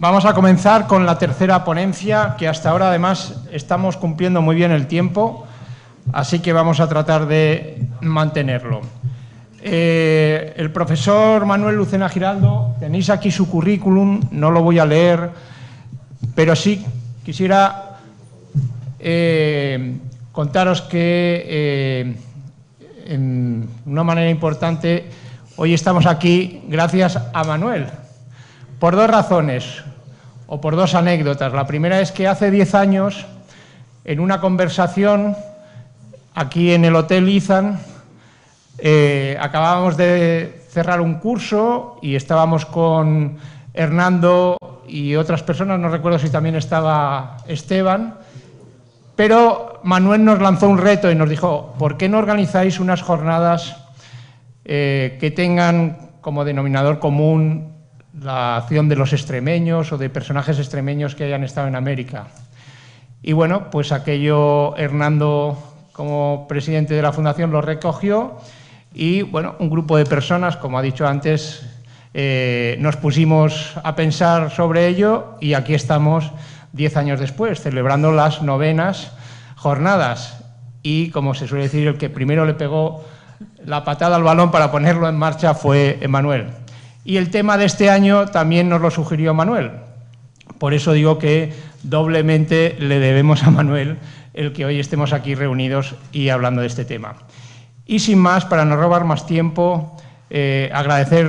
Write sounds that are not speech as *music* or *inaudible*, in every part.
Vamos a comenzar con la tercera ponencia, que hasta ahora además estamos cumpliendo muy bien el tiempo, así que vamos a tratar de mantenerlo. Eh, el profesor Manuel Lucena Giraldo, tenéis aquí su currículum, no lo voy a leer, pero sí quisiera eh, contaros que eh, en una manera importante hoy estamos aquí gracias a Manuel, por dos razones o por dos anécdotas. La primera es que hace diez años, en una conversación aquí en el Hotel Izan, eh, acabábamos de cerrar un curso y estábamos con Hernando y otras personas, no recuerdo si también estaba Esteban, pero Manuel nos lanzó un reto y nos dijo, ¿por qué no organizáis unas jornadas eh, que tengan como denominador común la acción de los extremeños o de personajes extremeños que hayan estado en América. Y bueno, pues aquello Hernando, como presidente de la Fundación, lo recogió y bueno, un grupo de personas, como ha dicho antes, eh, nos pusimos a pensar sobre ello y aquí estamos diez años después, celebrando las novenas jornadas. Y como se suele decir, el que primero le pegó la patada al balón para ponerlo en marcha fue Emanuel. Y el tema de este año también nos lo sugirió Manuel. Por eso digo que doblemente le debemos a Manuel el que hoy estemos aquí reunidos y hablando de este tema. Y sin más, para no robar más tiempo, eh, agradecer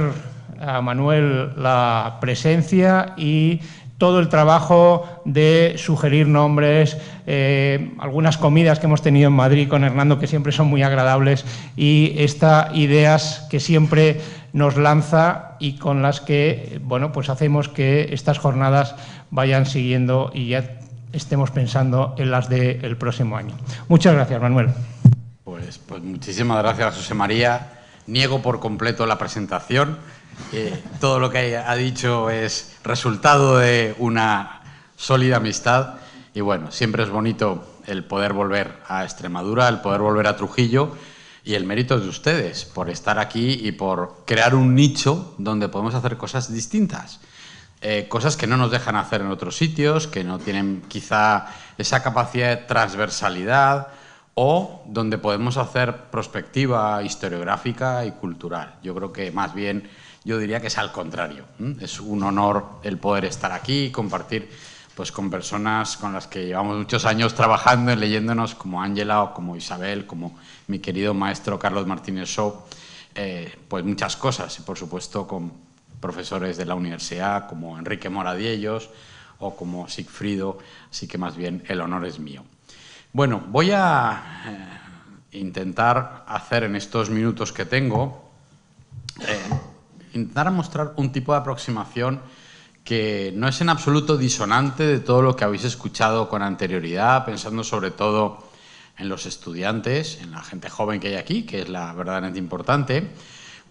a Manuel la presencia y todo el trabajo de sugerir nombres, eh, algunas comidas que hemos tenido en Madrid con Hernando que siempre son muy agradables y estas ideas que siempre nos lanza y con las que bueno, pues hacemos que estas jornadas vayan siguiendo y ya estemos pensando en las del próximo año. Muchas gracias, Manuel. Pues, pues muchísimas gracias, José María. Niego por completo la presentación. Eh, todo lo que ha dicho es resultado de una sólida amistad y bueno, siempre es bonito el poder volver a Extremadura, el poder volver a Trujillo y el mérito es de ustedes por estar aquí y por crear un nicho donde podemos hacer cosas distintas. Eh, cosas que no nos dejan hacer en otros sitios, que no tienen quizá esa capacidad de transversalidad o donde podemos hacer prospectiva historiográfica y cultural. Yo creo que más bien, yo diría que es al contrario. Es un honor el poder estar aquí y compartir pues, con personas con las que llevamos muchos años trabajando y leyéndonos, como Ángela o como Isabel, como mi querido maestro Carlos Martínez Show, eh, pues muchas cosas, y por supuesto con profesores de la universidad como Enrique Moradiellos o como Sigfrido, así que más bien el honor es mío. Bueno, voy a eh, intentar hacer en estos minutos que tengo, eh, intentar mostrar un tipo de aproximación que no es en absoluto disonante de todo lo que habéis escuchado con anterioridad, pensando sobre todo en los estudiantes, en la gente joven que hay aquí, que es la verdaderamente importante,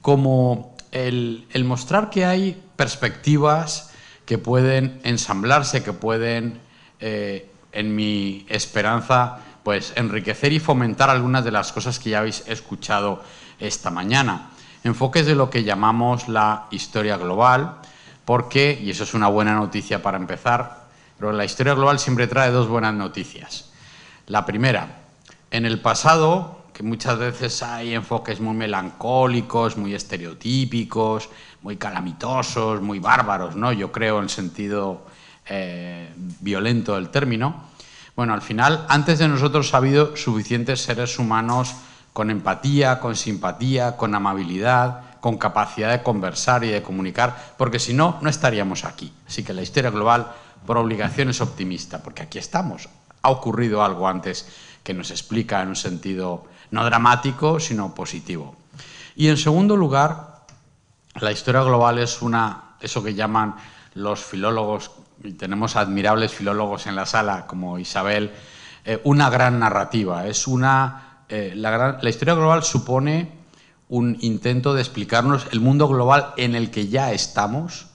como el, mostrar que hay perspectivas que pueden ensamblarse, que pueden, eh, en mi esperanza, pues enriquecer y fomentar algunas de las cosas que ya habéis escuchado esta mañana. Enfoques de lo que llamamos la historia global, porque, y eso es una buena noticia para empezar, pero la historia global siempre trae dos buenas noticias. La primera, en el pasado, que muchas veces hay enfoques muy melancólicos, muy estereotípicos, muy calamitosos, muy bárbaros, ¿no? Yo creo en sentido eh, violento del término. Bueno, al final, antes de nosotros ha habido suficientes seres humanos con empatía, con simpatía, con amabilidad, con capacidad de conversar y de comunicar, porque si no, no estaríamos aquí. Así que la historia global, por obligación, es optimista, porque aquí estamos. Ha ocurrido algo antes que nos explica en un sentido no dramático, sino positivo. Y en segundo lugar, la historia global es una, eso que llaman los filólogos, y tenemos admirables filólogos en la sala como Isabel, eh, una gran narrativa. Es una, eh, la, historia global supone un intento de explicarnos el mundo global en el que ya estamos,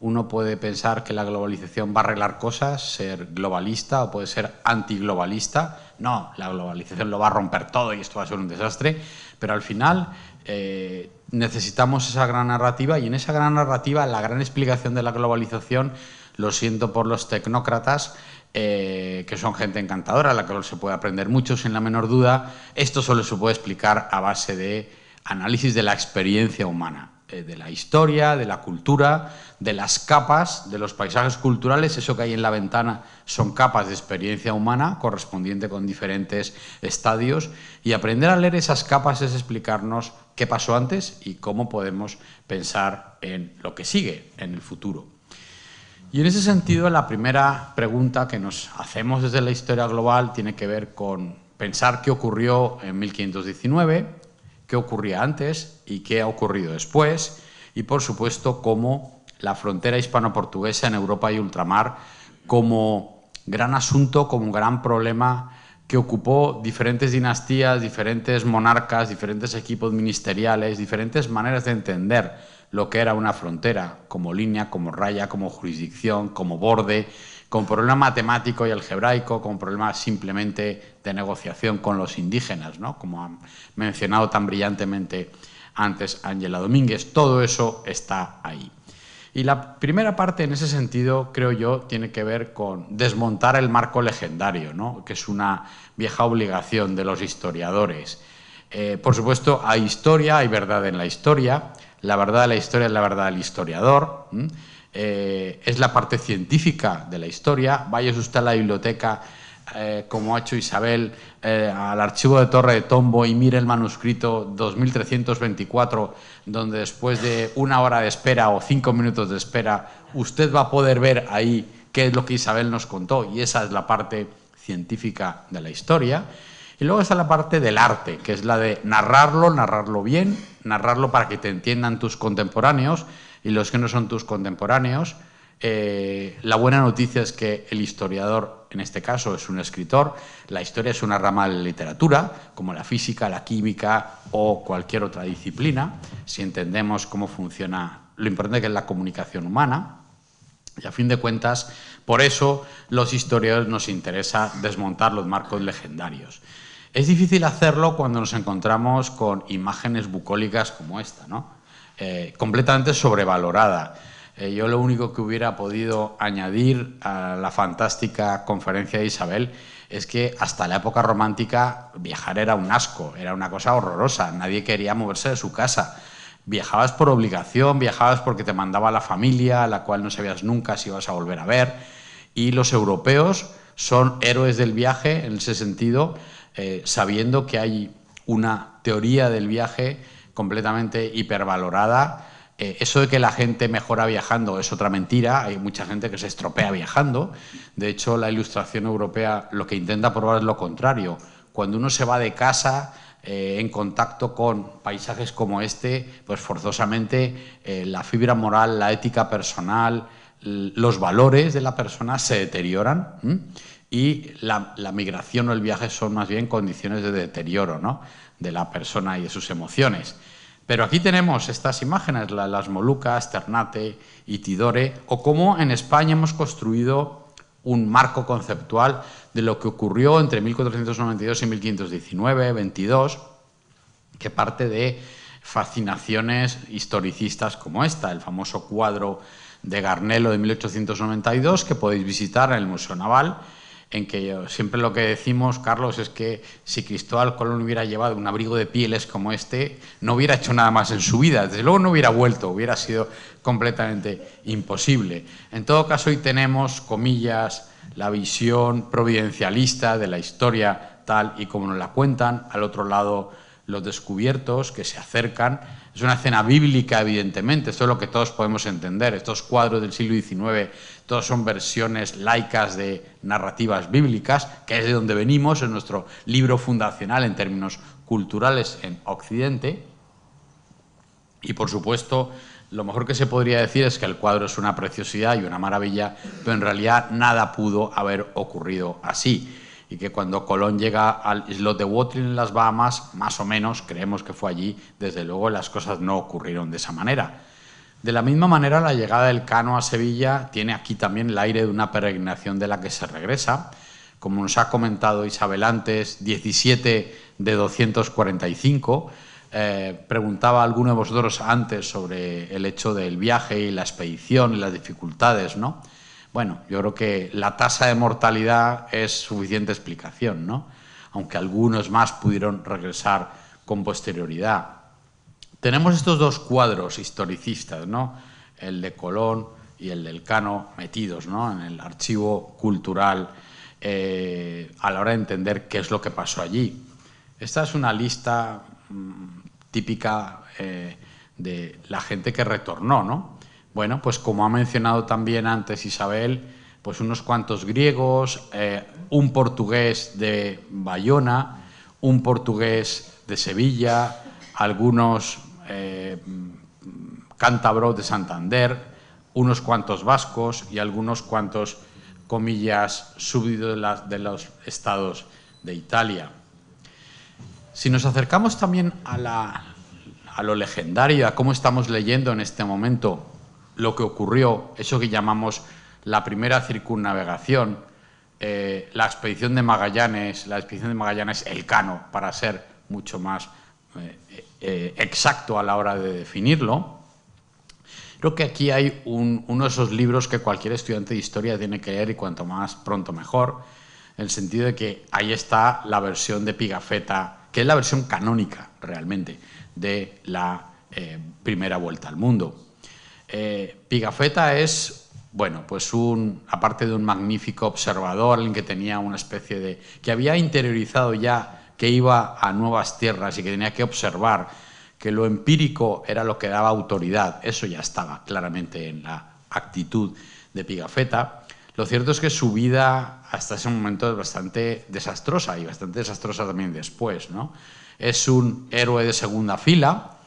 uno puede pensar que la globalización va a arreglar cosas, ser globalista o puede ser antiglobalista. No, la globalización lo va a romper todo y esto va a ser un desastre. Pero al final eh, necesitamos esa gran narrativa y en esa gran narrativa la gran explicación de la globalización lo siento por los tecnócratas, eh, que son gente encantadora, la que se puede aprender mucho, sin la menor duda. Esto solo se puede explicar a base de análisis de la experiencia humana, eh, de la historia, de la cultura, de las capas, de los paisajes culturales. Eso que hay en la ventana son capas de experiencia humana correspondiente con diferentes estadios. Y aprender a leer esas capas es explicarnos qué pasó antes y cómo podemos pensar en lo que sigue, en el futuro. Y en ese sentido, la primera pregunta que nos hacemos desde la historia global tiene que ver con pensar qué ocurrió en 1519, qué ocurría antes y qué ha ocurrido después, y por supuesto cómo la frontera hispano-portuguesa en Europa y ultramar como gran asunto, como gran problema que ocupó diferentes dinastías, diferentes monarcas, diferentes equipos ministeriales, diferentes maneras de entender lo que era una frontera, como línea, como raya, como jurisdicción, como borde, como problema matemático y algebraico, como problema simplemente de negociación con los indígenas, ¿no? como ha mencionado tan brillantemente antes Ángela Domínguez. Todo eso está ahí. Y la primera parte en ese sentido, creo yo, tiene que ver con desmontar el marco legendario, ¿no? que es una vieja obligación de los historiadores. Eh, por supuesto, hay historia, hay verdad en la historia, la verdad de la historia es la verdad del historiador, eh, es la parte científica de la historia. Vaya usted a la biblioteca, eh, como ha hecho Isabel, eh, al archivo de Torre de Tombo y mire el manuscrito 2324, donde después de una hora de espera o cinco minutos de espera, usted va a poder ver ahí qué es lo que Isabel nos contó, y esa es la parte científica de la historia. Y luego está la parte del arte, que es la de narrarlo, narrarlo bien, narrarlo para que te entiendan tus contemporáneos y los que no son tus contemporáneos. Eh, la buena noticia es que el historiador, en este caso, es un escritor. La historia es una rama de la literatura, como la física, la química o cualquier otra disciplina, si entendemos cómo funciona lo importante que es la comunicación humana. Y a fin de cuentas, por eso los historiadores nos interesa desmontar los marcos legendarios. Es difícil hacerlo cuando nos encontramos con imágenes bucólicas como esta, ¿no? Eh, completamente sobrevalorada. Eh, yo lo único que hubiera podido añadir a la fantástica conferencia de Isabel es que hasta la época romántica viajar era un asco, era una cosa horrorosa, nadie quería moverse de su casa. Viajabas por obligación, viajabas porque te mandaba la familia, a la cual no sabías nunca si ibas a volver a ver. Y los europeos son héroes del viaje en ese sentido, eh, sabiendo que hay una teoría del viaje completamente hipervalorada. Eh, eso de que la gente mejora viajando es otra mentira, hay mucha gente que se estropea viajando. De hecho, la ilustración europea lo que intenta probar es lo contrario. Cuando uno se va de casa eh, en contacto con paisajes como este, pues forzosamente la fibra moral, la ética personal, los valores de la persona se deterioran y la, migración o el viaje son más bien condiciones de deterioro ¿no? de la persona y de sus emociones. Pero aquí tenemos estas imágenes, las Molucas, Ternate y Tidore, o cómo en España hemos construido un marco conceptual de lo que ocurrió entre 1492 y 1519, 22, que parte de fascinaciones historicistas como esta, el famoso cuadro de Garnelo de 1892, que podéis visitar en el Museo Naval, en que siempre lo que decimos, Carlos, es que si Cristóbal Colón hubiera llevado un abrigo de pieles como este, no hubiera hecho nada más en su vida. Desde luego no hubiera vuelto, hubiera sido completamente imposible. En todo caso, hoy tenemos, comillas, la visión providencialista de la historia tal y como nos la cuentan. Al otro lado, los descubiertos que se acercan. Es una escena bíblica, evidentemente, esto es lo que todos podemos entender. Estos cuadros del siglo XIX, todos son versiones laicas de narrativas bíblicas, que es de donde venimos, en nuestro libro fundacional en términos culturales en Occidente. Y por supuesto, lo mejor que se podría decir es que el cuadro es una preciosidad y una maravilla, pero en realidad nada pudo haber ocurrido así y que cuando Colón llega al islote de Watling en las Bahamas, más o menos creemos que fue allí, desde luego las cosas no ocurrieron de esa manera. De la misma manera, la llegada del Cano a Sevilla tiene aquí también el aire de una peregrinación de la que se regresa. Como nos ha comentado Isabel antes, 17 de 245. Eh, preguntaba alguno de vosotros antes sobre el hecho del viaje y la expedición y las dificultades, ¿no? Bueno, yo creo que la tasa de mortalidad es suficiente explicación, ¿no? Aunque algunos más pudieron regresar con posterioridad. Tenemos estos dos cuadros historicistas, ¿no? El de Colón y el del Cano metidos, ¿no? En el archivo cultural eh, a la hora de entender qué es lo que pasó allí. Esta es una lista mm, típica eh, de la gente que retornó, ¿no? Bueno, pues como ha mencionado también antes Isabel, pues unos cuantos griegos, eh, un portugués de Bayona, un portugués de Sevilla, algunos eh, cántabros de Santander, unos cuantos vascos y algunos cuantos, comillas, súbditos de los estados de Italia. Si nos acercamos también a, lo legendario, a cómo estamos leyendo en este momento lo que ocurrió, eso que llamamos la primera circunnavegación, eh, la expedición de Magallanes, la expedición de Magallanes Elcano, para ser mucho más eh, eh, exacto a la hora de definirlo. Creo que aquí hay uno de esos libros que cualquier estudiante de historia tiene que leer y cuanto más pronto mejor, en el sentido de que ahí está la versión de Pigafetta que es la versión canónica realmente de la primera vuelta al mundo. Eh, Pigafetta es, bueno, pues un, aparte de un magnífico observador, alguien que tenía una especie de, que había interiorizado ya que iba a nuevas tierras y que tenía que observar que lo empírico era lo que daba autoridad, eso ya estaba claramente en la actitud de Pigafetta. Lo cierto es que su vida hasta ese momento es bastante desastrosa y bastante desastrosa también después. ¿no? Es un héroe de segunda fila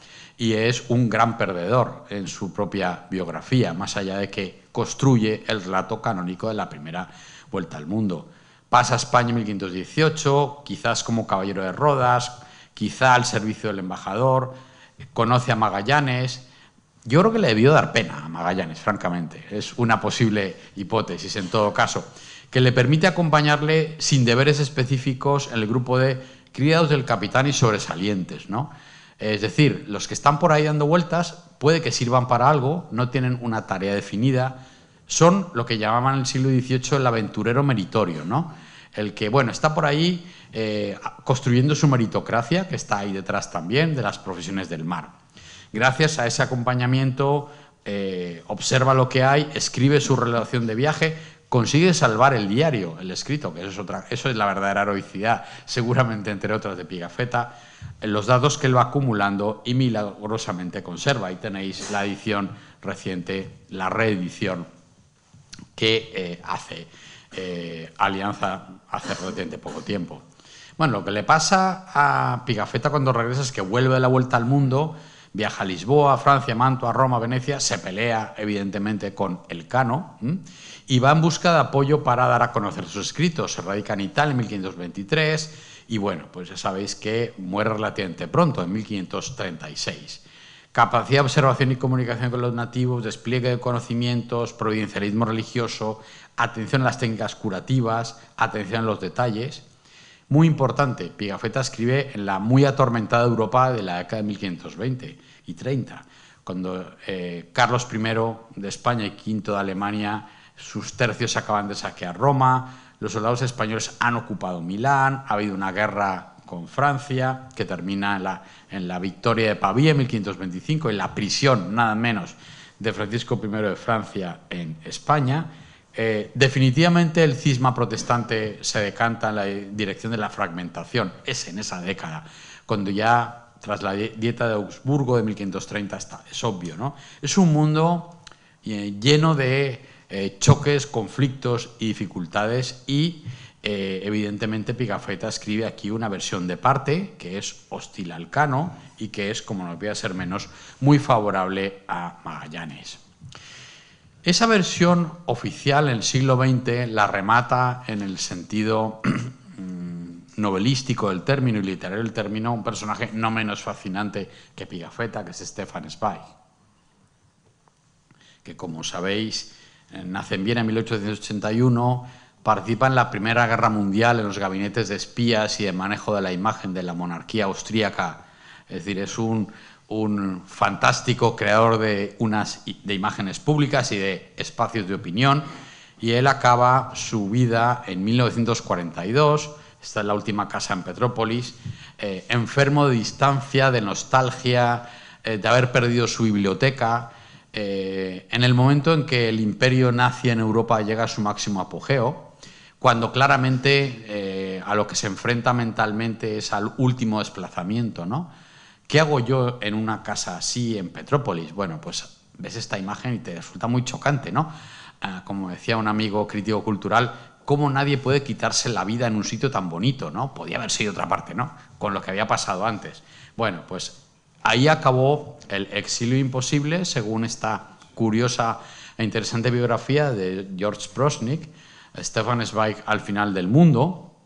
y es un gran perdedor en su propia biografía, más allá de que construye el relato canónico de la primera vuelta al mundo. Pasa a España en 1518, quizás como caballero de Rodas, quizá al servicio del embajador, conoce a Magallanes, yo creo que le debió dar pena a Magallanes, francamente. Es una posible hipótesis en todo caso, que le permite acompañarle sin deberes específicos en el grupo de criados del capitán y sobresalientes. ¿no? Es decir, los que están por ahí dando vueltas puede que sirvan para algo, no tienen una tarea definida, son lo que llamaban en el siglo XVIII el aventurero meritorio, ¿no? el que bueno, está por ahí eh, construyendo su meritocracia, que está ahí detrás también de las profesiones del mar. Gracias a ese acompañamiento, eh, observa lo que hay, escribe su relación de viaje, consigue salvar el diario, el escrito, que eso es, otra, eso es la verdadera heroicidad, seguramente entre otras de Pigafetta, los datos que él va acumulando y milagrosamente conserva. Ahí tenéis la edición reciente, la reedición que eh, hace eh, Alianza hace relativamente poco tiempo. Bueno, lo que le pasa a Pigafetta cuando regresa es que vuelve de la vuelta al mundo, Viaja a Lisboa, Francia, Mantua, Roma, Venecia, se pelea evidentemente con el Cano y va en busca de apoyo para dar a conocer sus escritos. Se radica en Italia en 1523 y bueno, pues ya sabéis que muere relativamente pronto, en 1536. Capacidad de observación y comunicación con los nativos, despliegue de conocimientos, providencialismo religioso, atención a las técnicas curativas, atención a los detalles. Muy importante, Pigafetta escribe en la muy atormentada Europa de la década de 1520 y 30, cuando eh, Carlos I de España y V de Alemania, sus tercios acaban de saquear Roma, los soldados españoles han ocupado Milán, ha habido una guerra con Francia que termina en la, en la victoria de Pavía en 1525, en la prisión, nada menos, de Francisco I de Francia en España eh, definitivamente el cisma protestante se decanta en la dirección de la fragmentación. Es en esa década, cuando ya tras la dieta de Augsburgo de 1530 está, es obvio, ¿no? Es un mundo eh, lleno de eh, choques, conflictos y dificultades y evidentemente Pigafetta escribe aquí una versión de parte que es hostil al cano y que es, como no podía ser menos, muy favorable a Magallanes. Esa versión oficial en el siglo XX la remata en el sentido mm, novelístico del término y literario del término un personaje no menos fascinante que Pigafetta, que es Stefan Zweig, que como sabéis eh, nace en Viena en 1881, participa en la Primera Guerra Mundial en los gabinetes de espías y de manejo de la imagen de la monarquía austríaca, es decir, es un un fantástico creador de, unas, de imágenes públicas y de espacios de opinión. Y él acaba su vida en 1942, esta es la última casa en Petrópolis, eh, enfermo de distancia, de nostalgia, eh, de haber perdido su biblioteca, eh, en el momento en que el imperio nazi en Europa llega a su máximo apogeo, cuando claramente a lo que se enfrenta mentalmente es al último desplazamiento, ¿no? ¿Qué hago yo en una casa así en Petrópolis? Bueno, pues ves esta imagen y te resulta muy chocante, ¿no? Ah, como decía un amigo crítico cultural, cómo nadie puede quitarse la vida en un sitio tan bonito, ¿no? Podía haber sido otra parte, ¿no? Con lo que había pasado antes. Bueno, pues ahí acabó el exilio imposible, según esta curiosa e interesante biografía de George Prosnik, Stefan Zweig al final del mundo,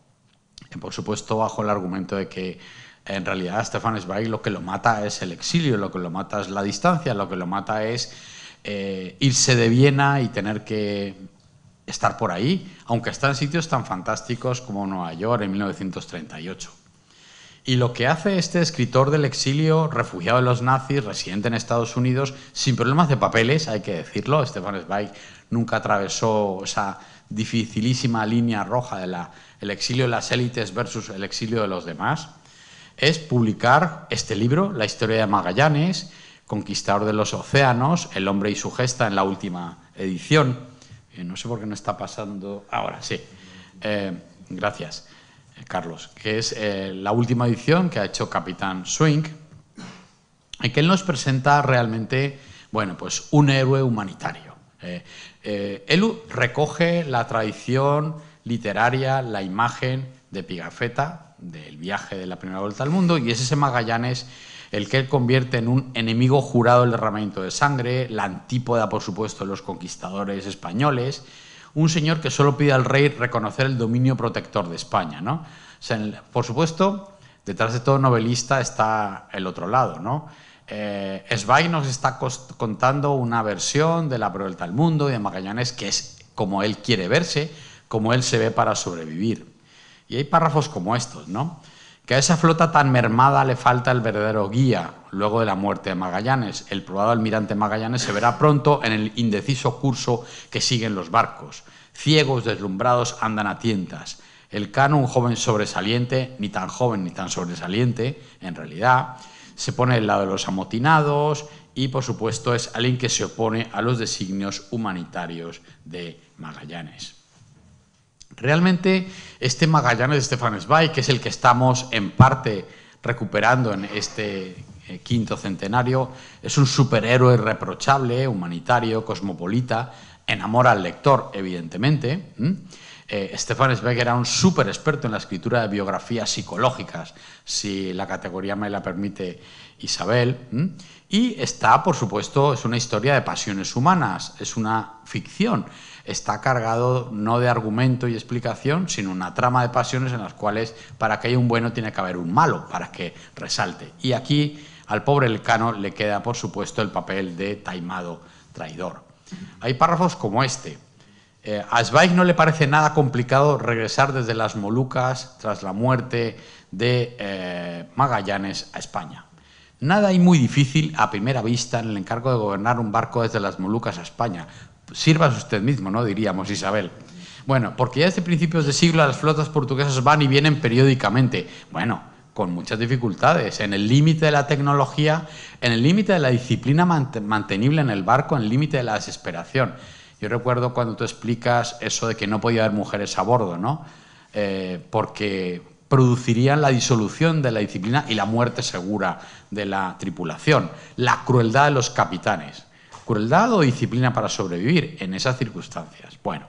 por supuesto bajo el argumento de que en realidad Stefan Zweig lo que lo mata es el exilio, lo que lo mata es la distancia, lo que lo mata es eh, irse de Viena y tener que estar por ahí, aunque está en sitios tan fantásticos como Nueva York en 1938. Y lo que hace este escritor del exilio, refugiado de los nazis, residente en Estados Unidos, sin problemas de papeles, hay que decirlo, Stefan Zweig nunca atravesó esa dificilísima línea roja del el exilio de las élites versus el exilio de los demás, es publicar este libro, La historia de Magallanes, Conquistador de los Océanos, El hombre y su gesta en la última edición. Eh, no sé por qué no está pasando. Ahora sí. Eh, gracias, Carlos. Que es la última edición que ha hecho Capitán Swing. Y que él nos presenta realmente, bueno, pues un héroe humanitario. él recoge la tradición literaria, la imagen de Pigafetta, del viaje de la primera vuelta al mundo, y es ese Magallanes el que él convierte en un enemigo jurado del derramamiento de sangre, la antípoda, por supuesto, de los conquistadores españoles, un señor que solo pide al rey reconocer el dominio protector de España. ¿no? por supuesto, detrás de todo novelista está el otro lado. ¿no? Eh, nos está contando una versión de la Vuelta al Mundo y de Magallanes que es como él quiere verse, como él se ve para sobrevivir. Y hay párrafos como estos, ¿no? Que a esa flota tan mermada le falta el verdadero guía luego de la muerte de Magallanes. El probado almirante Magallanes se verá pronto en el indeciso curso que siguen los barcos. Ciegos, deslumbrados, andan a tientas. El Cano, un joven sobresaliente, ni tan joven ni tan sobresaliente, en realidad, se pone del lado de los amotinados y, por supuesto, es alguien que se opone a los designios humanitarios de Magallanes. Realmente este Magallanes de Stefan Zweig, que es el que estamos en parte recuperando en este eh, quinto centenario, es un superhéroe irreprochable, humanitario, cosmopolita, enamora al lector, evidentemente. Eh, Stefan Zweig era un súper experto en la escritura de biografías psicológicas, si la categoría me la permite Isabel. Y está, por supuesto, es una historia de pasiones humanas, es una ficción está cargado no de argumento y explicación, sino una trama de pasiones en las cuales para que haya un bueno tiene que haber un malo, para que resalte. Y aquí al pobre Elcano le queda, por supuesto, el papel de taimado traidor. Hay párrafos como este. Eh, a Zweig no le parece nada complicado regresar desde las Molucas tras la muerte de eh, Magallanes a España. Nada hay muy difícil a primera vista en el encargo de gobernar un barco desde las Molucas a España, sírvase usted mismo, ¿no? Diríamos, Isabel. Bueno, porque ya desde principios de siglo las flotas portuguesas van y vienen periódicamente. Bueno, con muchas dificultades, en el límite de la tecnología, en el límite de la disciplina mantenible en el barco, en el límite de la desesperación. Yo recuerdo cuando tú explicas eso de que no podía haber mujeres a bordo, ¿no? Eh, porque producirían la disolución de la disciplina y la muerte segura de la tripulación, la crueldad de los capitanes. ¿Crueldad o disciplina para sobrevivir en esas circunstancias? Bueno,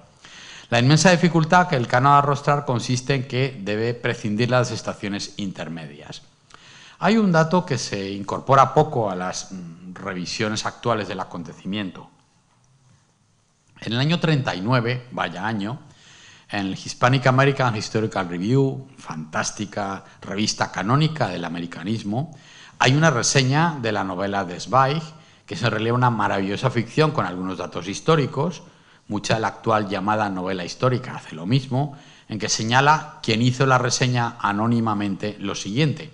la inmensa dificultad que el cano a arrostrar consiste en que debe prescindir las estaciones intermedias. Hay un dato que se incorpora poco a las mm, revisiones actuales del acontecimiento. En el año 39, vaya año, en el Hispanic American Historical Review, fantástica revista canónica del americanismo, hay una reseña de la novela de Zweig que se releva una maravillosa ficción con algunos datos históricos, mucha de la actual llamada novela histórica hace lo mismo, en que señala quien hizo la reseña anónimamente lo siguiente.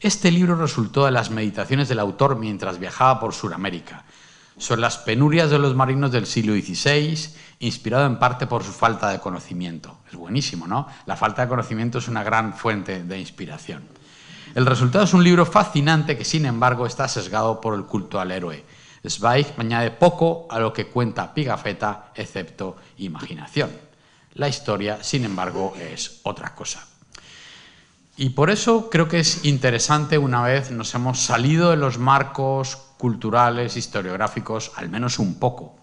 Este libro resultó de las meditaciones del autor mientras viajaba por Sudamérica. sobre las penurias de los marinos del siglo XVI, inspirado en parte por su falta de conocimiento. Es buenísimo, ¿no? La falta de conocimiento es una gran fuente de inspiración. El resultado es un libro fascinante que, sin embargo, está sesgado por el culto al héroe. Zweig añade poco a lo que cuenta Pigafetta, excepto imaginación. La historia, sin embargo, es otra cosa. Y por eso creo que es interesante una vez nos hemos salido de los marcos culturales, historiográficos, al menos un poco.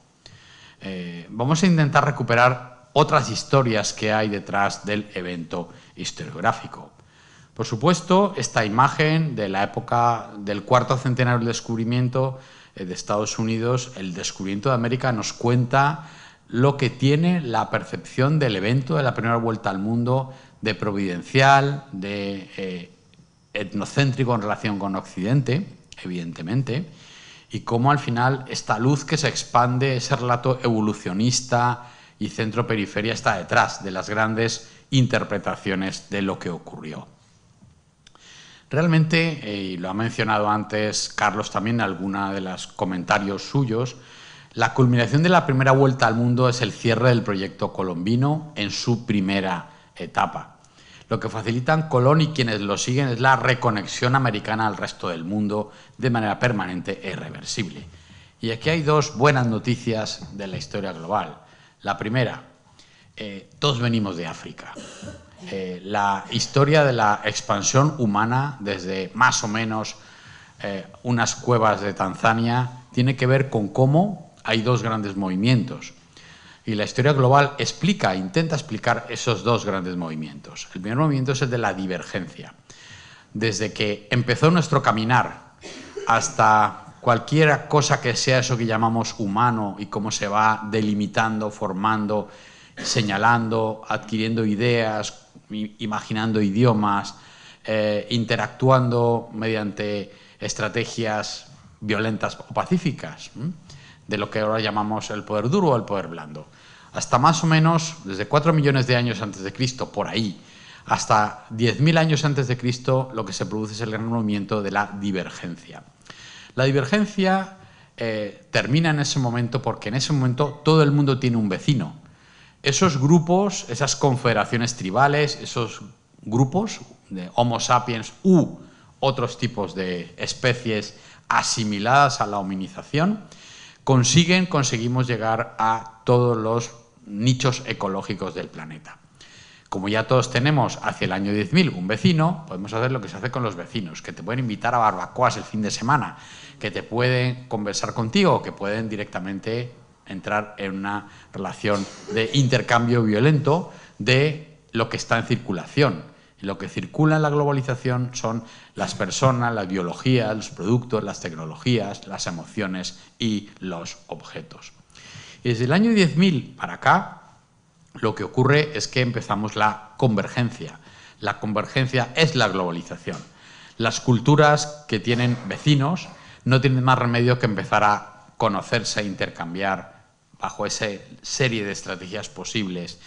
Eh, vamos a intentar recuperar otras historias que hay detrás del evento historiográfico. Por supuesto, esta imagen de la época del cuarto centenario del descubrimiento eh, de Estados Unidos, el descubrimiento de América nos cuenta lo que tiene la percepción del evento de la primera vuelta al mundo de providencial, de eh, etnocéntrico en relación con Occidente, evidentemente, y cómo al final esta luz que se expande, ese relato evolucionista y centro-periferia está detrás de las grandes interpretaciones de lo que ocurrió. Realmente, eh, y lo ha mencionado antes Carlos también en alguna de los comentarios suyos, la culminación de la primera vuelta al mundo es el cierre del proyecto colombino en su primera etapa. Lo que facilitan Colón y quienes lo siguen es la reconexión americana al resto del mundo de manera permanente e irreversible. Y aquí hay dos buenas noticias de la historia global. La primera, eh, todos venimos de África. Eh, la historia de la expansión humana desde más o menos eh, unas cuevas de Tanzania tiene que ver con cómo hay dos grandes movimientos. Y la historia global explica, intenta explicar esos dos grandes movimientos. El primer movimiento es el de la divergencia. Desde que empezó nuestro caminar hasta cualquier cosa que sea eso que llamamos humano y cómo se va delimitando, formando, señalando, adquiriendo ideas, imaginando idiomas, eh, interactuando mediante estrategias violentas o pacíficas, de lo que ahora llamamos el poder duro o el poder blando. Hasta más o menos, desde 4 millones de años antes de Cristo, por ahí, hasta 10.000 años antes de Cristo, lo que se produce es el gran movimiento de la divergencia. La divergencia eh, termina en ese momento porque en ese momento todo el mundo tiene un vecino. Esos grupos, esas confederaciones tribales, esos grupos de Homo sapiens u otros tipos de especies asimiladas a la hominización, consiguen, conseguimos llegar a todos los nichos ecológicos del planeta. Como ya todos tenemos hacia el año 10.000 un vecino, podemos hacer lo que se hace con los vecinos, que te pueden invitar a barbacoas el fin de semana, que te pueden conversar contigo, que pueden directamente entrar en una relación de intercambio violento de lo que está en circulación. Lo que circula en la globalización son las personas, la biología, los productos, las tecnologías, las emociones y los objetos. Desde el año 10.000 para acá, lo que ocurre es que empezamos la convergencia. La convergencia es la globalización. Las culturas que tienen vecinos no tienen más remedio que empezar a conocerse e intercambiar bajo esa serie de estrategias posibles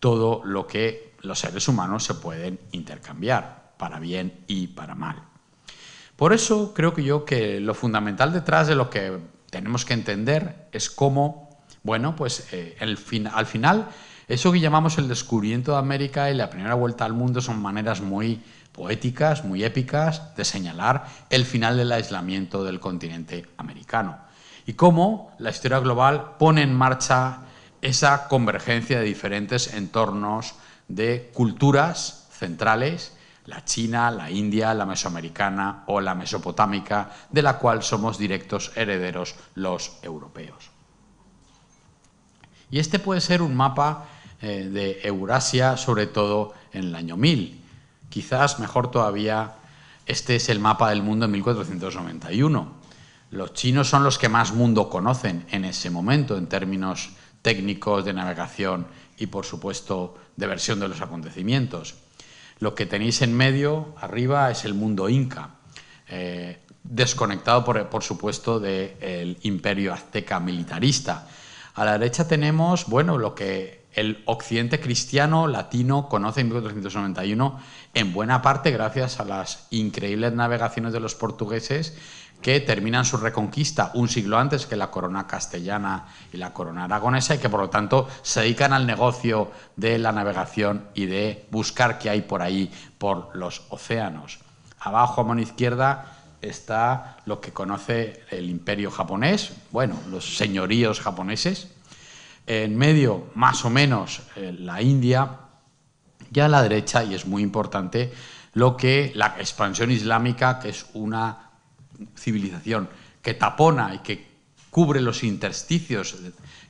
todo lo que los seres humanos se pueden intercambiar, para bien y para mal. Por eso creo que yo que lo fundamental detrás de lo que tenemos que entender es cómo, bueno, pues eh, al final, eso que llamamos el descubrimiento de América y la primera vuelta al mundo son maneras muy poéticas, muy épicas de señalar el final del aislamiento del continente americano. Y cómo la historia global pone en marcha esa convergencia de diferentes entornos de culturas centrales, la china, la india, la mesoamericana o la mesopotámica, de la cual somos directos herederos los europeos. Y este puede ser un mapa eh, de Eurasia, sobre todo en el año 1000. Quizás mejor todavía, este es el mapa del mundo en 1491. Los chinos son los que más mundo conocen en ese momento en términos técnicos de navegación y, por supuesto, de versión de los acontecimientos. Lo que tenéis en medio, arriba, es el mundo inca, eh, desconectado, por, supuesto, del imperio azteca militarista. A la derecha tenemos, bueno, lo que el occidente cristiano latino conoce en 1491, en buena parte gracias a las increíbles navegaciones de los portugueses que terminan su reconquista un siglo antes que la corona castellana y la corona aragonesa y que por lo tanto se dedican al negocio de la navegación y de buscar qué hay por ahí, por los océanos. Abajo a mano izquierda está lo que conoce el imperio japonés, bueno, los señoríos japoneses. En medio, más o menos, eh, la India. Y a la derecha, y es muy importante, lo que la expansión islámica, que es una civilización que tapona y que cubre los intersticios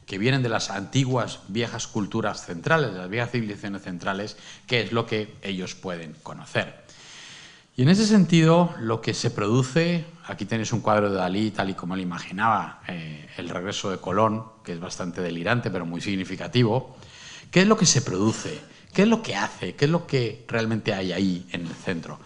que vienen de las antiguas viejas culturas centrales, de las viejas civilizaciones centrales, que es lo que ellos pueden conocer. Y en ese sentido, lo que se produce, aquí tenéis un cuadro de Dalí, tal y como él imaginaba, eh, el regreso de Colón, que es bastante delirante, pero muy significativo. ¿Qué es lo que se produce? ¿Qué es lo que hace? ¿Qué es lo que realmente hay ahí en el centro?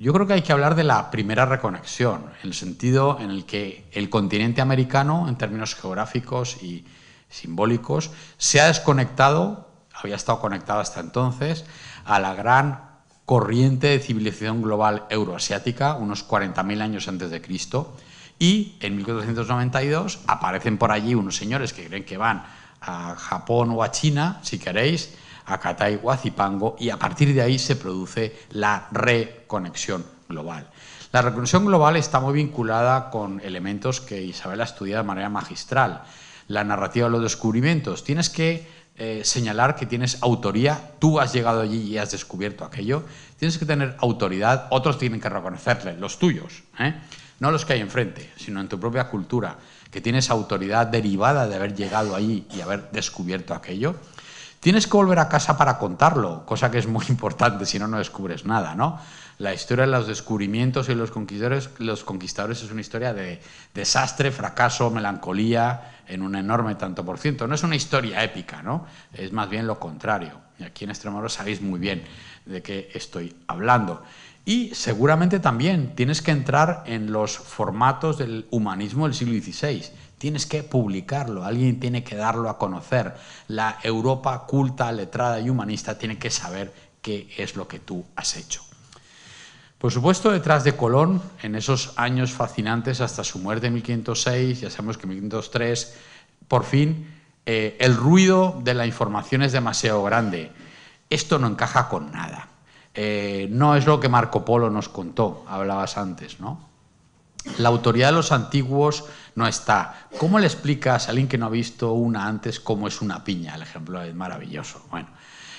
Yo creo que hay que hablar de la primera reconexión, en el sentido en el que el continente americano, en términos geográficos y simbólicos, se ha desconectado, había estado conectado hasta entonces, a la gran corriente de civilización global euroasiática, unos 40.000 años antes de Cristo, y en 1492 aparecen por allí unos señores que creen que van a Japón o a China, si queréis, a Catay a y a partir de ahí se produce la reconexión global. La reconexión global está muy vinculada con elementos que Isabel ha estudiado de manera magistral. La narrativa de los descubrimientos. Tienes que eh, señalar que tienes autoría, tú has llegado allí y has descubierto aquello, tienes que tener autoridad, otros tienen que reconocerle, los tuyos, ¿eh? no los que hay enfrente, sino en tu propia cultura, que tienes autoridad derivada de haber llegado allí y haber descubierto aquello. Tienes que volver a casa para contarlo, cosa que es muy *laughs* importante, si no, no descubres nada, ¿no? La historia de los descubrimientos y los conquistadores, los conquistadores es una historia de desastre, fracaso, melancolía, en un enorme tanto por ciento. No es una historia épica, ¿no? Es más bien lo contrario. Y aquí en Extremadura sabéis muy bien de qué estoy hablando. Y seguramente también tienes que entrar en los formatos del humanismo del siglo XVI. Tienes que publicarlo, alguien tiene que darlo a conocer. La Europa culta, letrada y humanista tiene que saber qué es lo que tú has hecho. Por supuesto, detrás de Colón, en esos años fascinantes hasta su muerte en 1506, ya sabemos que en 1503, por fin, eh, el ruido de la información es demasiado grande. Esto no encaja con nada. Eh, no es lo que Marco Polo nos contó, hablabas antes, ¿no? La autoridad de los antiguos no está. ¿Cómo le explicas a alguien que no ha visto una antes cómo es una piña? El ejemplo es maravilloso. Bueno,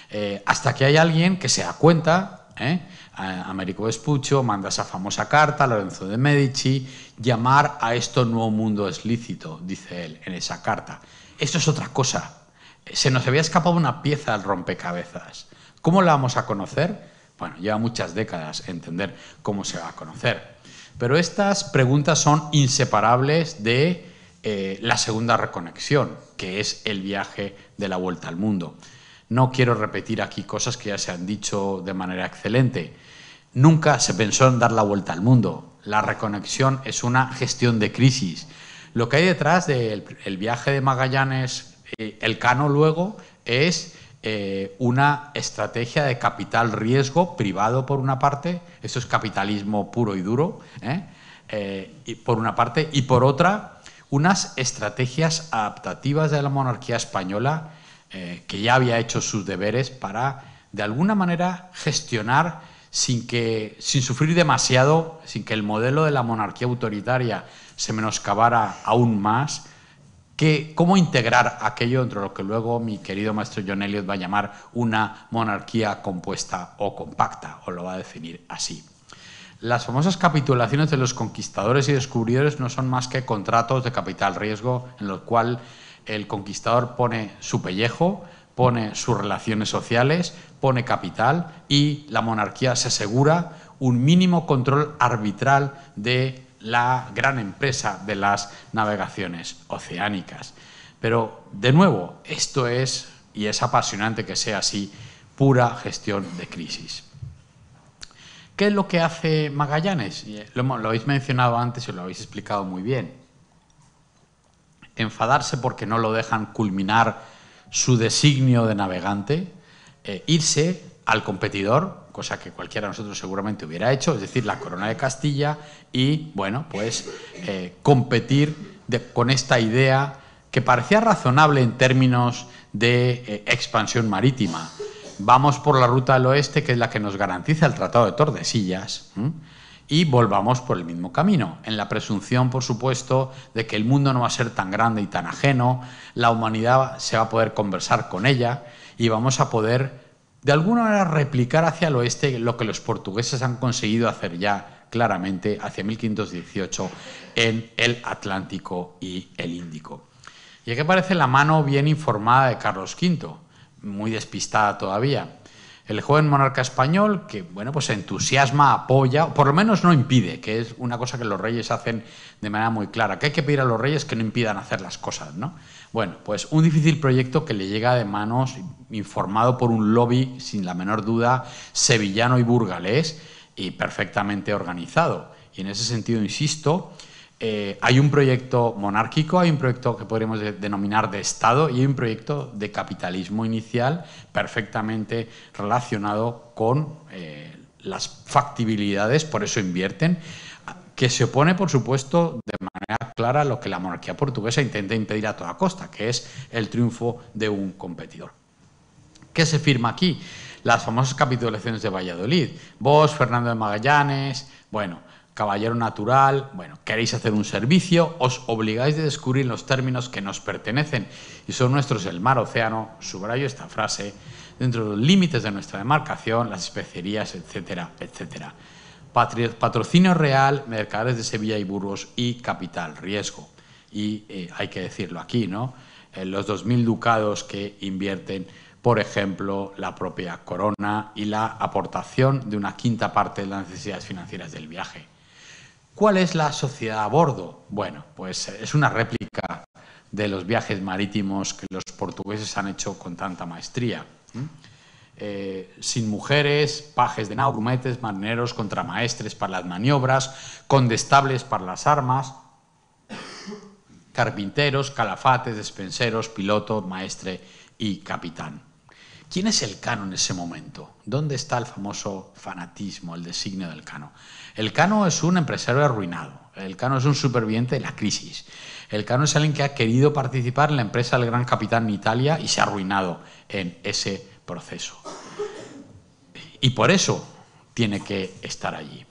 eh, hasta que hay alguien que se da cuenta, ¿eh? Américo Vespuccio manda esa famosa carta a Lorenzo de Medici, llamar a esto nuevo mundo es lícito, dice él en esa carta. Esto es otra cosa. Se nos había escapado una pieza al rompecabezas. ¿Cómo la vamos a conocer? Bueno, lleva muchas décadas entender cómo se va a conocer. Pero estas preguntas son inseparables de eh, la segunda reconexión, que es el viaje de la vuelta al mundo. No quiero repetir aquí cosas que ya se han dicho de manera excelente. Nunca se pensó en dar la vuelta al mundo. La reconexión es una gestión de crisis. Lo que hay detrás del viaje de Magallanes, eh, el cano luego, es eh, una estrategia de capital riesgo privado por una parte, eso es capitalismo puro y duro, ¿eh? y por una parte, y por otra, unas estrategias adaptativas de la monarquía española que ya había hecho sus deberes para, de alguna manera, gestionar sin, que, sin sufrir demasiado, sin que el modelo de la monarquía autoritaria se menoscabara aún más, que, cómo integrar aquello entre lo que luego mi querido maestro John Elliot va a llamar una monarquía compuesta o compacta, o lo va a definir así. Las famosas capitulaciones de los conquistadores y descubridores no son más que contratos de capital riesgo en los cuales el conquistador pone su pellejo, pone sus relaciones sociales, pone capital y la monarquía se asegura un mínimo control arbitral de la gran empresa de las navegaciones oceánicas. Pero, de nuevo, esto es, y es apasionante que sea así, pura gestión de crisis. ¿Qué es lo que hace Magallanes? Lo, lo habéis mencionado antes y lo habéis explicado muy bien. Enfadarse porque no lo dejan culminar su designio de navegante, eh, irse al competidor, cosa que cualquiera de nosotros seguramente hubiera hecho, es decir, la corona de Castilla y, bueno, pues eh, competir con esta idea que parecía razonable en términos de eh, expansión marítima. Vamos por la ruta del oeste, que es la que nos garantiza el Tratado de Tordesillas, y volvamos por el mismo camino, en la presunción, por supuesto, de que el mundo no va a ser tan grande y tan ajeno, la humanidad se va a poder conversar con ella y vamos a poder, de alguna manera, replicar hacia el oeste lo que los portugueses han conseguido hacer ya claramente hacia 1518 en el Atlántico y el Índico. Y aquí aparece la mano bien informada de Carlos V, muy despistada todavía el joven monarca español que, bueno, pues entusiasma, apoya, o por lo menos no impide, que es una cosa que los reyes hacen de manera muy clara, que hay que pedir a los reyes que no impidan hacer las cosas, ¿no? Bueno, pues un difícil proyecto que le llega de manos, informado por un lobby, sin la menor duda, sevillano y burgalés, y perfectamente organizado. Y en ese sentido, insisto, eh, hay un proyecto monárquico, hay un proyecto que podríamos denominar de Estado y hay un proyecto de capitalismo inicial perfectamente relacionado con eh, las factibilidades, por eso invierten, que se opone, por supuesto, de manera clara a lo que la monarquía portuguesa intenta impedir a toda costa, que es el triunfo de un competidor. ¿Qué se firma aquí? Las famosas capitulaciones de Valladolid. Vos, Fernando de Magallanes, bueno, caballero natural, bueno, queréis hacer un servicio, os obligáis de descubrir los términos que nos pertenecen y son nuestros el mar, océano, subrayo esta frase, dentro de los límites de nuestra demarcación, las especerías, etcétera, etcétera. Patrocinio real, mercaderes de Sevilla y Burgos y capital, riesgo. Y eh, hay que decirlo aquí, ¿no? Eh, los 2.000 ducados que invierten, por ejemplo, la propia corona y la aportación de una quinta parte de las necesidades financieras del viaje. ¿Cuál es la sociedad a bordo? Bueno, pues es una réplica de los viajes marítimos que los portugueses han hecho con tanta maestría. Eh, sin mujeres, pajes de nao, grumetes, marineros, contramaestres para las maniobras, condestables para las armas, carpinteros, calafates, despenseros, piloto, maestre y capitán. ¿Quién es el cano en ese momento? ¿Dónde está el famoso fanatismo, el designio del cano? El Cano es un empresario arruinado. El Cano es un superviviente de la crisis. El Cano es alguien que ha querido participar en la empresa del gran capitán en Italia y se ha arruinado en ese proceso. Y por eso tiene que estar allí.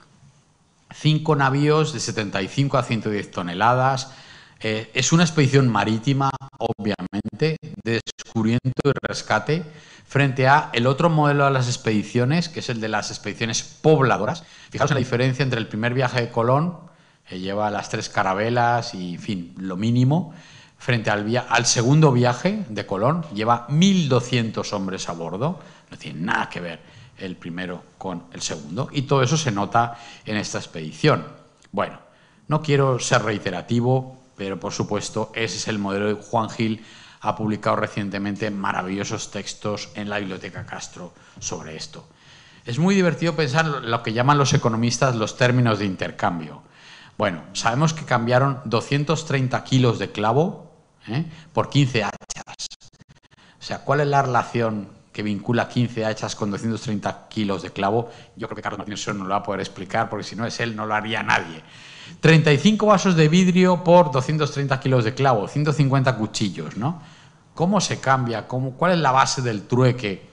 Cinco navíos de 75 a 110 toneladas. Eh, es una expedición marítima, obviamente, de descubrimiento y rescate frente a el otro modelo de las expediciones, que es el de las expediciones pobladoras. Fijaos la diferencia entre el primer viaje de Colón, que lleva las tres carabelas y, en fin, lo mínimo, frente al, al segundo viaje de Colón, lleva 1.200 hombres a bordo, no tiene nada que ver el primero con el segundo, y todo eso se nota en esta expedición. Bueno, no quiero ser reiterativo, pero por supuesto ese es el modelo de Juan Gil ha publicado recientemente maravillosos textos en la Biblioteca Castro sobre esto. Es muy divertido pensar lo que llaman los economistas los términos de intercambio. Bueno, sabemos que cambiaron 230 kilos de clavo ¿eh? por 15 hachas. O sea, ¿cuál es la relación que vincula 15 hachas con 230 kilos de clavo? Yo creo que Carlos Martínez no lo va a poder explicar porque si no es él, no lo haría nadie. 35 vasos de vidrio por 230 kilos de clavo, 150 cuchillos, ¿no? ¿Cómo se cambia? ¿Cuál es la base del trueque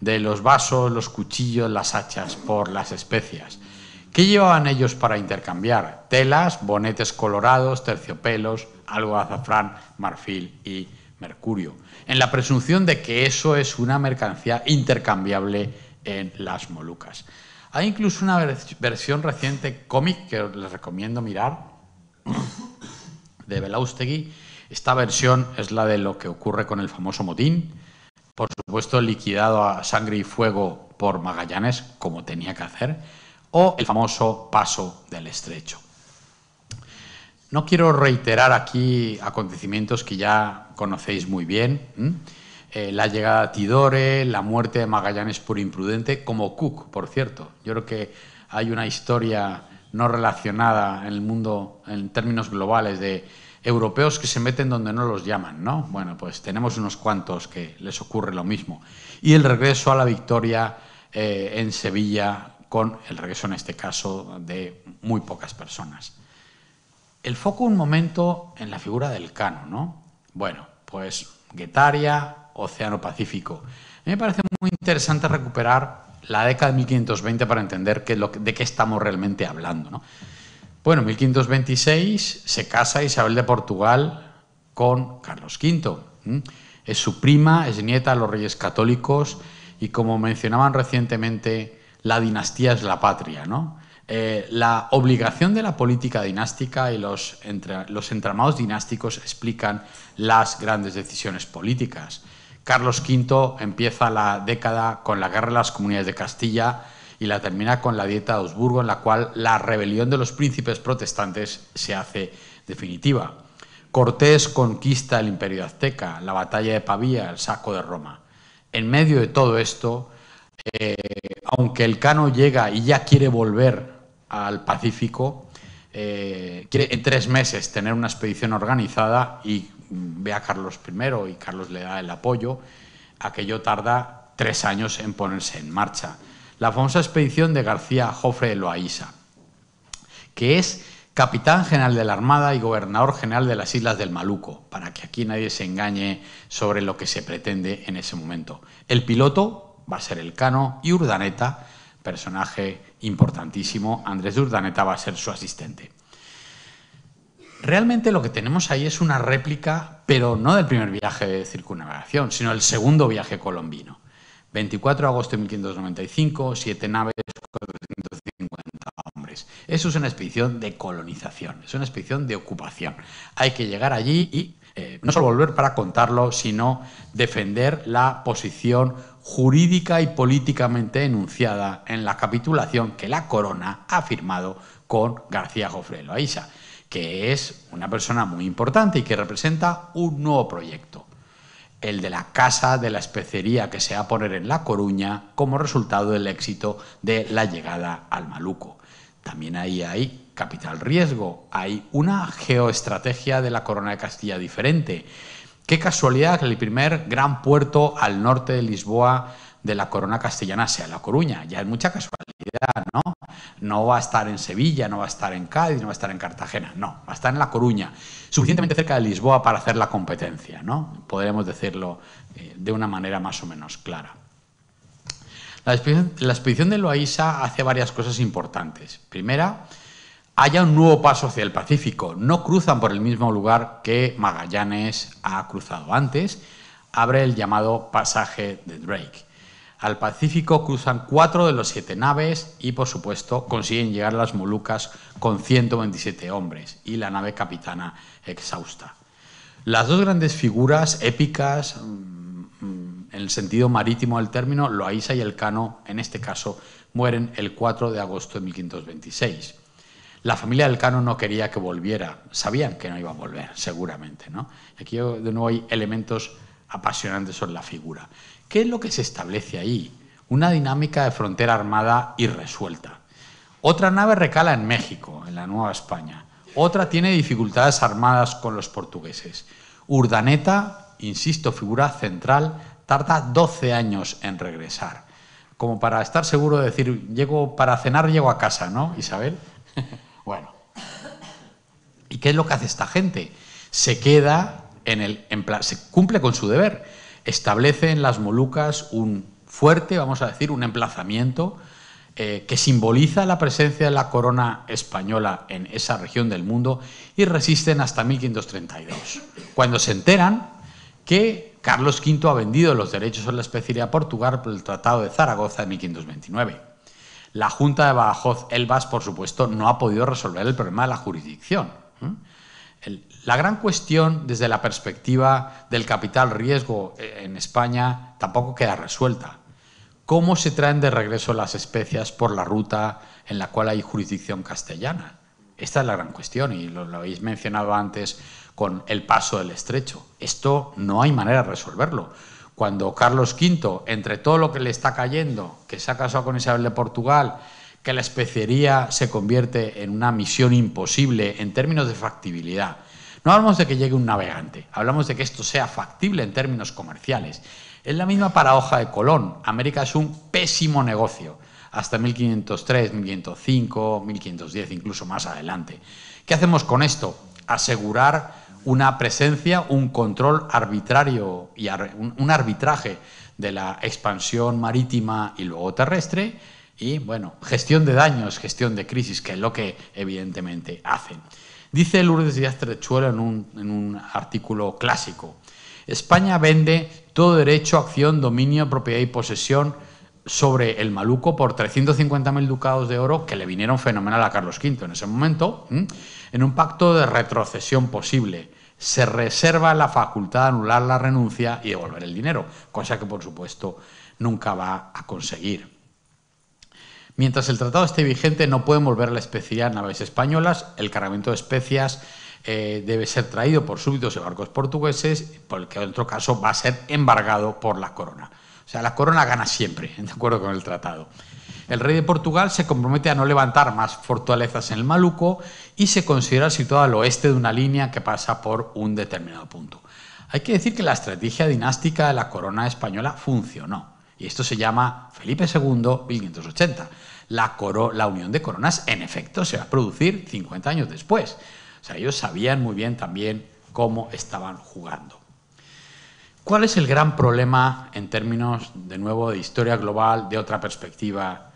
de los vasos, los cuchillos, las hachas por las especias? ¿Qué llevaban ellos para intercambiar? Telas, bonetes colorados, terciopelos, algo de azafrán, marfil y mercurio. En la presunción de que eso es una mercancía intercambiable en las Molucas. Hay incluso una versión reciente cómic que les recomiendo mirar, de Belaustegui. Esta versión es la de lo que ocurre con el famoso motín, por supuesto liquidado a sangre y fuego por Magallanes, como tenía que hacer, o el famoso paso del estrecho. No quiero reiterar aquí acontecimientos que ya conocéis muy bien. La llegada a Tidore, la muerte de Magallanes por imprudente, como Cook, por cierto. Yo creo que hay una historia no relacionada en el mundo en términos globales de europeos que se meten donde no los llaman, ¿no? Bueno, pues tenemos unos cuantos que les ocurre lo mismo. Y el regreso a la victoria eh, en Sevilla con el regreso, en este caso, de muy pocas personas. El foco un momento en la figura del Cano, ¿no? Bueno, pues Guetaria, Océano Pacífico. A mí me parece muy interesante recuperar la década de 1520 para entender de qué estamos realmente hablando. ¿no? Bueno, en 1526 se casa Isabel de Portugal con Carlos V. Es su prima, es nieta de los reyes católicos y como mencionaban recientemente, la dinastía es la patria. ¿no? Eh, la obligación de la política dinástica y los entramados dinásticos explican las grandes decisiones políticas. Carlos V empieza la década con la guerra de las comunidades de Castilla y la termina con la dieta de Augsburgo, en la cual la rebelión de los príncipes protestantes se hace definitiva. Cortés conquista el imperio azteca, la batalla de Pavía, el saco de Roma. En medio de todo esto, eh, aunque el Cano llega y ya quiere volver al Pacífico, eh, quiere en tres meses tener una expedición organizada y ve a Carlos I y Carlos le da el apoyo, aquello tarda tres años en ponerse en marcha. La famosa expedición de García Jofre de Loaiza, que es capitán general de la Armada y gobernador general de las Islas del Maluco, para que aquí nadie se engañe sobre lo que se pretende en ese momento. El piloto va a ser el Cano y Urdaneta, personaje importantísimo, Andrés Urdaneta va a ser su asistente. Realmente lo que tenemos ahí es una réplica, pero no del primer viaje de circunnavegación, sino del segundo viaje colombino. 24 de agosto de 1595, siete naves, 450 hombres. Eso es una expedición de colonización, es una expedición de ocupación. Hay que llegar allí y eh, no solo volver para contarlo, sino defender la posición jurídica y políticamente enunciada en la capitulación que la corona ha firmado con García Jofre Loaiza que es una persona muy importante y que representa un nuevo proyecto, el de la Casa de la Especería que se va a poner en La Coruña como resultado del éxito de la llegada al Maluco. También ahí hay capital riesgo, hay una geoestrategia de la Corona de Castilla diferente. Qué casualidad que el primer gran puerto al norte de Lisboa de la corona castellana sea La Coruña. Ya es mucha casualidad, ¿no? No va a estar en Sevilla, no va a estar en Cádiz, no va a estar en Cartagena, no, va a estar en La Coruña, suficientemente cerca de Lisboa para hacer la competencia, ¿no? Podremos decirlo eh, de una manera más o menos clara. La expedición, de Loaiza hace varias cosas importantes. Primera, haya un nuevo paso hacia el Pacífico. No cruzan por el mismo lugar que Magallanes ha cruzado antes. Abre el llamado pasaje de Drake. Al Pacífico cruzan cuatro de los siete naves y, por supuesto, consiguen llegar a las Molucas con 127 hombres y la nave capitana exhausta. Las dos grandes figuras épicas, mm, mm, en el sentido marítimo del término, Loaiza y Elcano, en este caso, mueren el 4 de agosto de 1526. La familia del Cano no quería que volviera, sabían que no iba a volver, seguramente. ¿no? Aquí de nuevo hay elementos apasionantes sobre la figura. ¿Qué es lo que se establece ahí? Una dinámica de frontera armada irresuelta. Otra nave recala en México, en la Nueva España. Otra tiene dificultades armadas con los portugueses. Urdaneta, insisto, figura central, tarda 12 años en regresar. Como para estar seguro de decir, llego para cenar, llego a casa, ¿no, Isabel? *laughs* bueno. ¿Y qué es lo que hace esta gente? Se queda en el. se cumple con su deber establece en las Molucas un fuerte, vamos a decir, un emplazamiento eh, que simboliza la presencia de la corona española en esa región del mundo y resisten hasta 1532, cuando se enteran que Carlos V ha vendido los derechos a la especie a Portugal por el Tratado de Zaragoza de 1529. La Junta de Badajoz-Elbas, por supuesto, no ha podido resolver el problema de la jurisdicción. La gran cuestión desde la perspectiva del capital riesgo eh, en España tampoco queda resuelta. ¿Cómo se traen de regreso las especias por la ruta en la cual hay jurisdicción castellana? Esta es la gran cuestión y lo, habéis mencionado antes con el paso del estrecho. Esto no hay manera de resolverlo. Cuando Carlos V, entre todo lo que le está cayendo, que se ha casado con Isabel de Portugal, que la especería se convierte en una misión imposible en términos de factibilidad, no hablamos de que llegue un navegante, hablamos de que esto sea factible en términos comerciales. Es la misma paradoja de Colón. América es un pésimo negocio. Hasta 1503, 1505, 1510, incluso más adelante. ¿Qué hacemos con esto? Asegurar una presencia, un control arbitrario y un arbitraje de la expansión marítima y luego terrestre y, bueno, gestión de daños, gestión de crisis, que es lo que evidentemente hacen. Dice Lourdes Díaz Trechuelo en un, en un artículo clásico, España vende todo derecho, acción, dominio, propiedad y posesión sobre el maluco por 350.000 ducados de oro que le vinieron fenomenal a Carlos V en ese momento, en un pacto de retrocesión posible. Se reserva la facultad de anular la renuncia y devolver el dinero, cosa que por supuesto nunca va a conseguir. Mientras el tratado esté vigente, no pueden volver a la especialidad naves españolas. El cargamento de especias eh, debe ser traído por súbditos y barcos portugueses, porque en otro caso va a ser embargado por la corona. O sea, la corona gana siempre, *laughs* de acuerdo con el tratado. El rey de Portugal se compromete a no levantar más fortalezas en el Maluco y se considera situado al oeste de una línea que pasa por un determinado punto. Hay que decir que la estrategia dinástica de la corona española funcionó. Y esto se llama Felipe II 1580. La, la unión de coronas, en efecto, se va a producir 50 años después. O sea, ellos sabían muy bien también cómo estaban jugando. ¿Cuál es el gran problema en términos, de nuevo, de historia global, de otra perspectiva?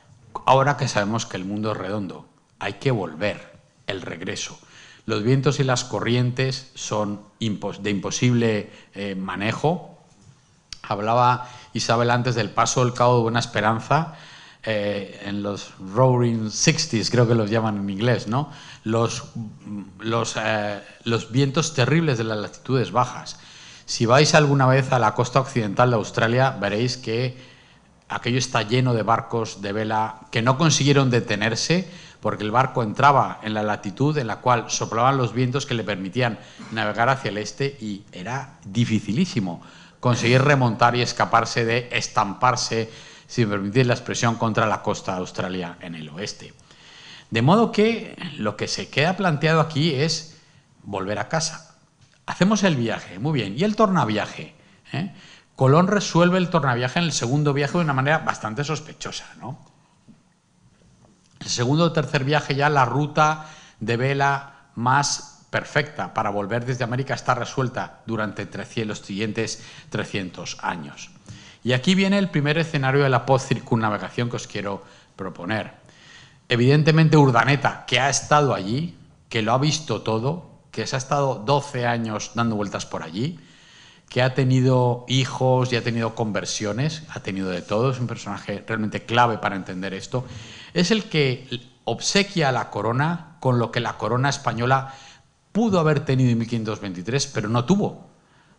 Ahora que sabemos que el mundo es redondo, hay que volver, el regreso. Los vientos y las corrientes son de imposible eh, manejo. Hablaba Isabel antes del paso del Cabo de Buena Esperanza, eh, en los Roaring Sixties, creo que los llaman en inglés, ¿no? Los, eh, los vientos terribles de las latitudes bajas. Si vais alguna vez a la costa occidental de Australia, veréis que aquello está lleno de barcos de vela que no consiguieron detenerse porque el barco entraba en la latitud en la cual soplaban los vientos que le permitían navegar hacia el este y era dificilísimo conseguir remontar y escaparse de estamparse, si me permitís la expresión, contra la costa de Australia en el oeste. De modo que lo que se queda planteado aquí es volver a casa. Hacemos el viaje, muy bien. ¿Y el tornaviaje? ¿Eh? Colón resuelve el tornaviaje en el segundo viaje de una manera bastante sospechosa. ¿no? El segundo o tercer viaje ya la ruta de vela más perfecta para volver desde América está resuelta durante los siguientes 300 años. Y aquí viene el primer escenario de la post-circunnavegación que os quiero proponer. Evidentemente Urdaneta, que ha estado allí, que lo ha visto todo, que se ha estado 12 años dando vueltas por allí, que ha tenido hijos y ha tenido conversiones, ha tenido de todo, es un personaje realmente clave para entender esto, es el que obsequia a la corona con lo que la corona española pudo haber tenido en 1523, pero no tuvo,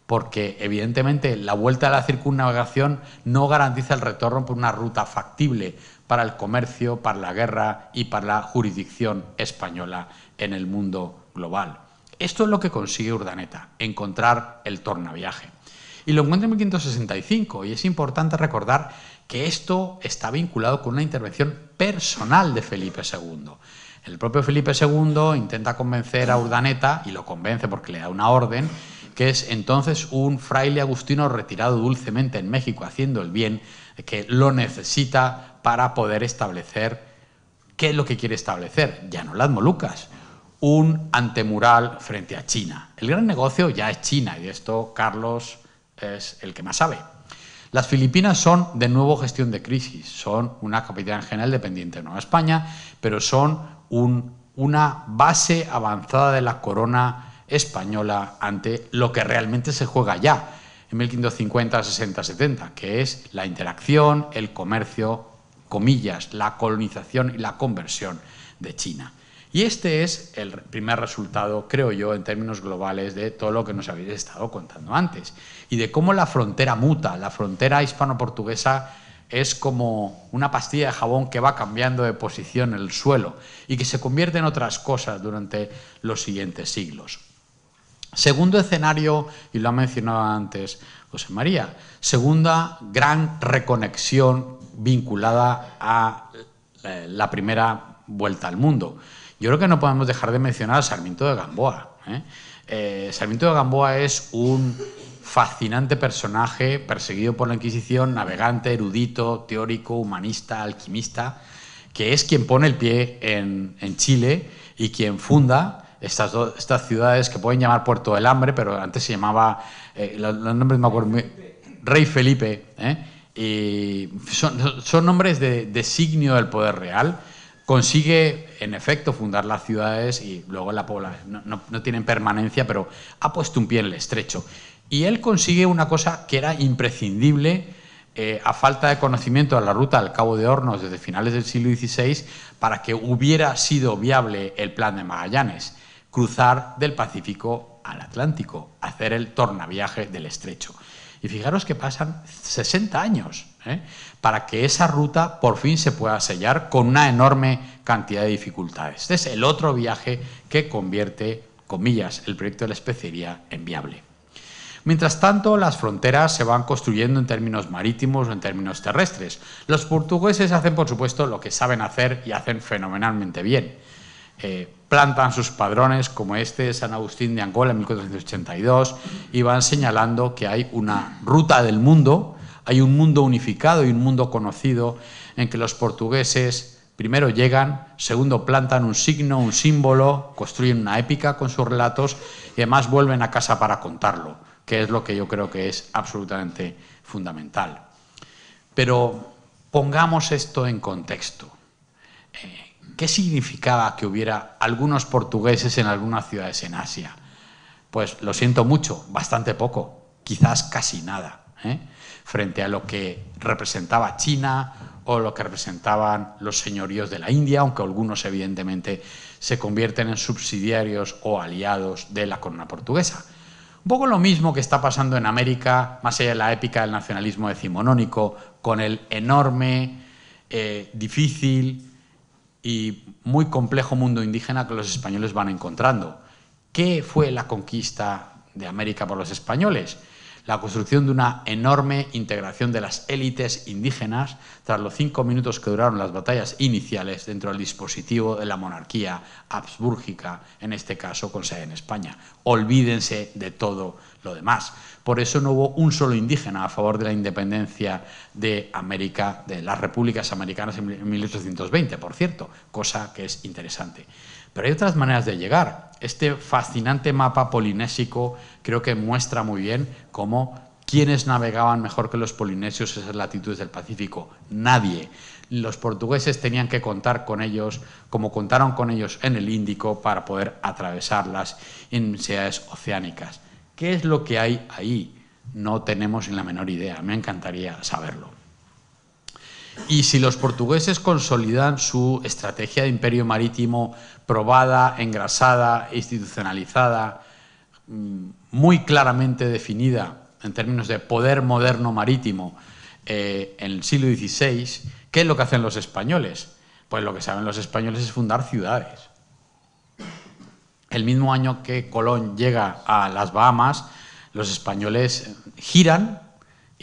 porque evidentemente la vuelta a la circunnavegación no garantiza el retorno por una ruta factible para el comercio, para la guerra y para la jurisdicción española en el mundo global. Esto es lo que consigue Urdaneta, encontrar el tornaviaje. Y lo encuentra en 1565, y es importante recordar que esto está vinculado con una intervención personal de Felipe II. El propio Felipe II intenta convencer a Urdaneta, y lo convence porque le da una orden, que es entonces un fraile agustino retirado dulcemente en México haciendo el bien, que lo necesita para poder establecer qué es lo que quiere establecer, ya no las Molucas, un antemural frente a China. El gran negocio ya es China y de esto Carlos es el que más sabe. Las Filipinas son de nuevo gestión de crisis, son una capital general dependiente de Nueva España, pero son una base avanzada de la corona española ante lo que realmente se juega ya en 1550, 60, 70, que es la interacción, el comercio, comillas, la colonización y la conversión de China. Y este es el primer resultado, creo yo, en términos globales de todo lo que nos habéis estado contando antes y de cómo la frontera muta, la frontera hispano-portuguesa es como una pastilla de jabón que va cambiando de posición en el suelo y que se convierte en otras cosas durante los siguientes siglos. Segundo escenario, y lo ha mencionado antes José María, segunda gran reconexión vinculada a eh, la primera vuelta al mundo. Yo creo que no podemos dejar de mencionar a Sarmiento de Gamboa. ¿eh? Eh, Sarmiento de Gamboa es un fascinante personaje, perseguido por la Inquisición, navegante, erudito, teórico, humanista, alquimista, que es quien pone el pie en, Chile y quien funda estas, estas ciudades que pueden llamar Puerto del Hambre, pero antes se llamaba, eh, los, nombres me acuerdo, Rey Felipe, ¿eh? y son, nombres de designio del poder real. Consigue, en efecto, fundar las ciudades y luego la población no, no, tienen permanencia, pero ha puesto un pie en el estrecho. Y él consigue una cosa que era imprescindible eh, a falta de conocimiento de la ruta al Cabo de Hornos desde finales del siglo XVI para que hubiera sido viable el plan de Magallanes, cruzar del Pacífico al Atlántico, hacer el tornaviaje del estrecho. Y fijaros que pasan 60 años ¿eh? para que esa ruta por fin se pueda sellar con una enorme cantidad de dificultades. Este es el otro viaje que convierte, comillas, el proyecto de la especería en viable. Mientras tanto, las fronteras se van construyendo en términos marítimos o en términos terrestres. Los portugueses hacen, por supuesto, lo que saben hacer y hacen fenomenalmente bien. Eh, plantan sus padrones como este de San Agustín de Angola en 1482 y van señalando que hay una ruta del mundo, hay un mundo unificado y un mundo conocido en que los portugueses primero llegan, segundo plantan un signo, un símbolo, construyen una épica con sus relatos y además vuelven a casa para contarlo, que es lo que yo creo que es absolutamente fundamental. Pero pongamos esto en contexto. Eh, ¿Qué significaba que hubiera algunos portugueses en algunas ciudades en Asia? Pues lo siento mucho, bastante poco, quizás casi nada, ¿eh? frente a lo que representaba China o lo que representaban los señoríos de la India, aunque algunos evidentemente se convierten en subsidiarios o aliados de la corona portuguesa. Un poco lo mismo que está pasando en América, más allá de la épica del nacionalismo decimonónico, con el enorme, eh, difícil y muy complejo mundo indígena que los españoles van encontrando. ¿Qué fue la conquista de América por los españoles? La construcción de una enorme integración de las élites indígenas tras los cinco minutos que duraron las batallas iniciales dentro del dispositivo de la monarquía habsbúrgica, en este caso con sede en España. Olvídense de todo lo demás. Por eso no hubo un solo indígena a favor de la independencia de América, de las repúblicas americanas en 1820, por cierto, cosa que es interesante. Pero hay otras maneras de llegar. Este fascinante mapa polinésico creo que muestra muy bien cómo quienes navegaban mejor que los polinesios esas latitudes del Pacífico. Nadie. Los portugueses tenían que contar con ellos, como contaron con ellos en el Índico, para poder atravesar las inmensidades oceánicas. ¿Qué es lo que hay ahí? No tenemos ni la menor idea. Me encantaría saberlo. Y si los portugueses consolidan su estrategia de imperio marítimo probada, engrasada, institucionalizada, mm, muy claramente definida en términos de poder moderno marítimo eh, en el siglo XVI, ¿qué es lo que hacen los españoles? Pues lo que saben los españoles es fundar ciudades el mismo año que Colón llega a las Bahamas, los españoles giran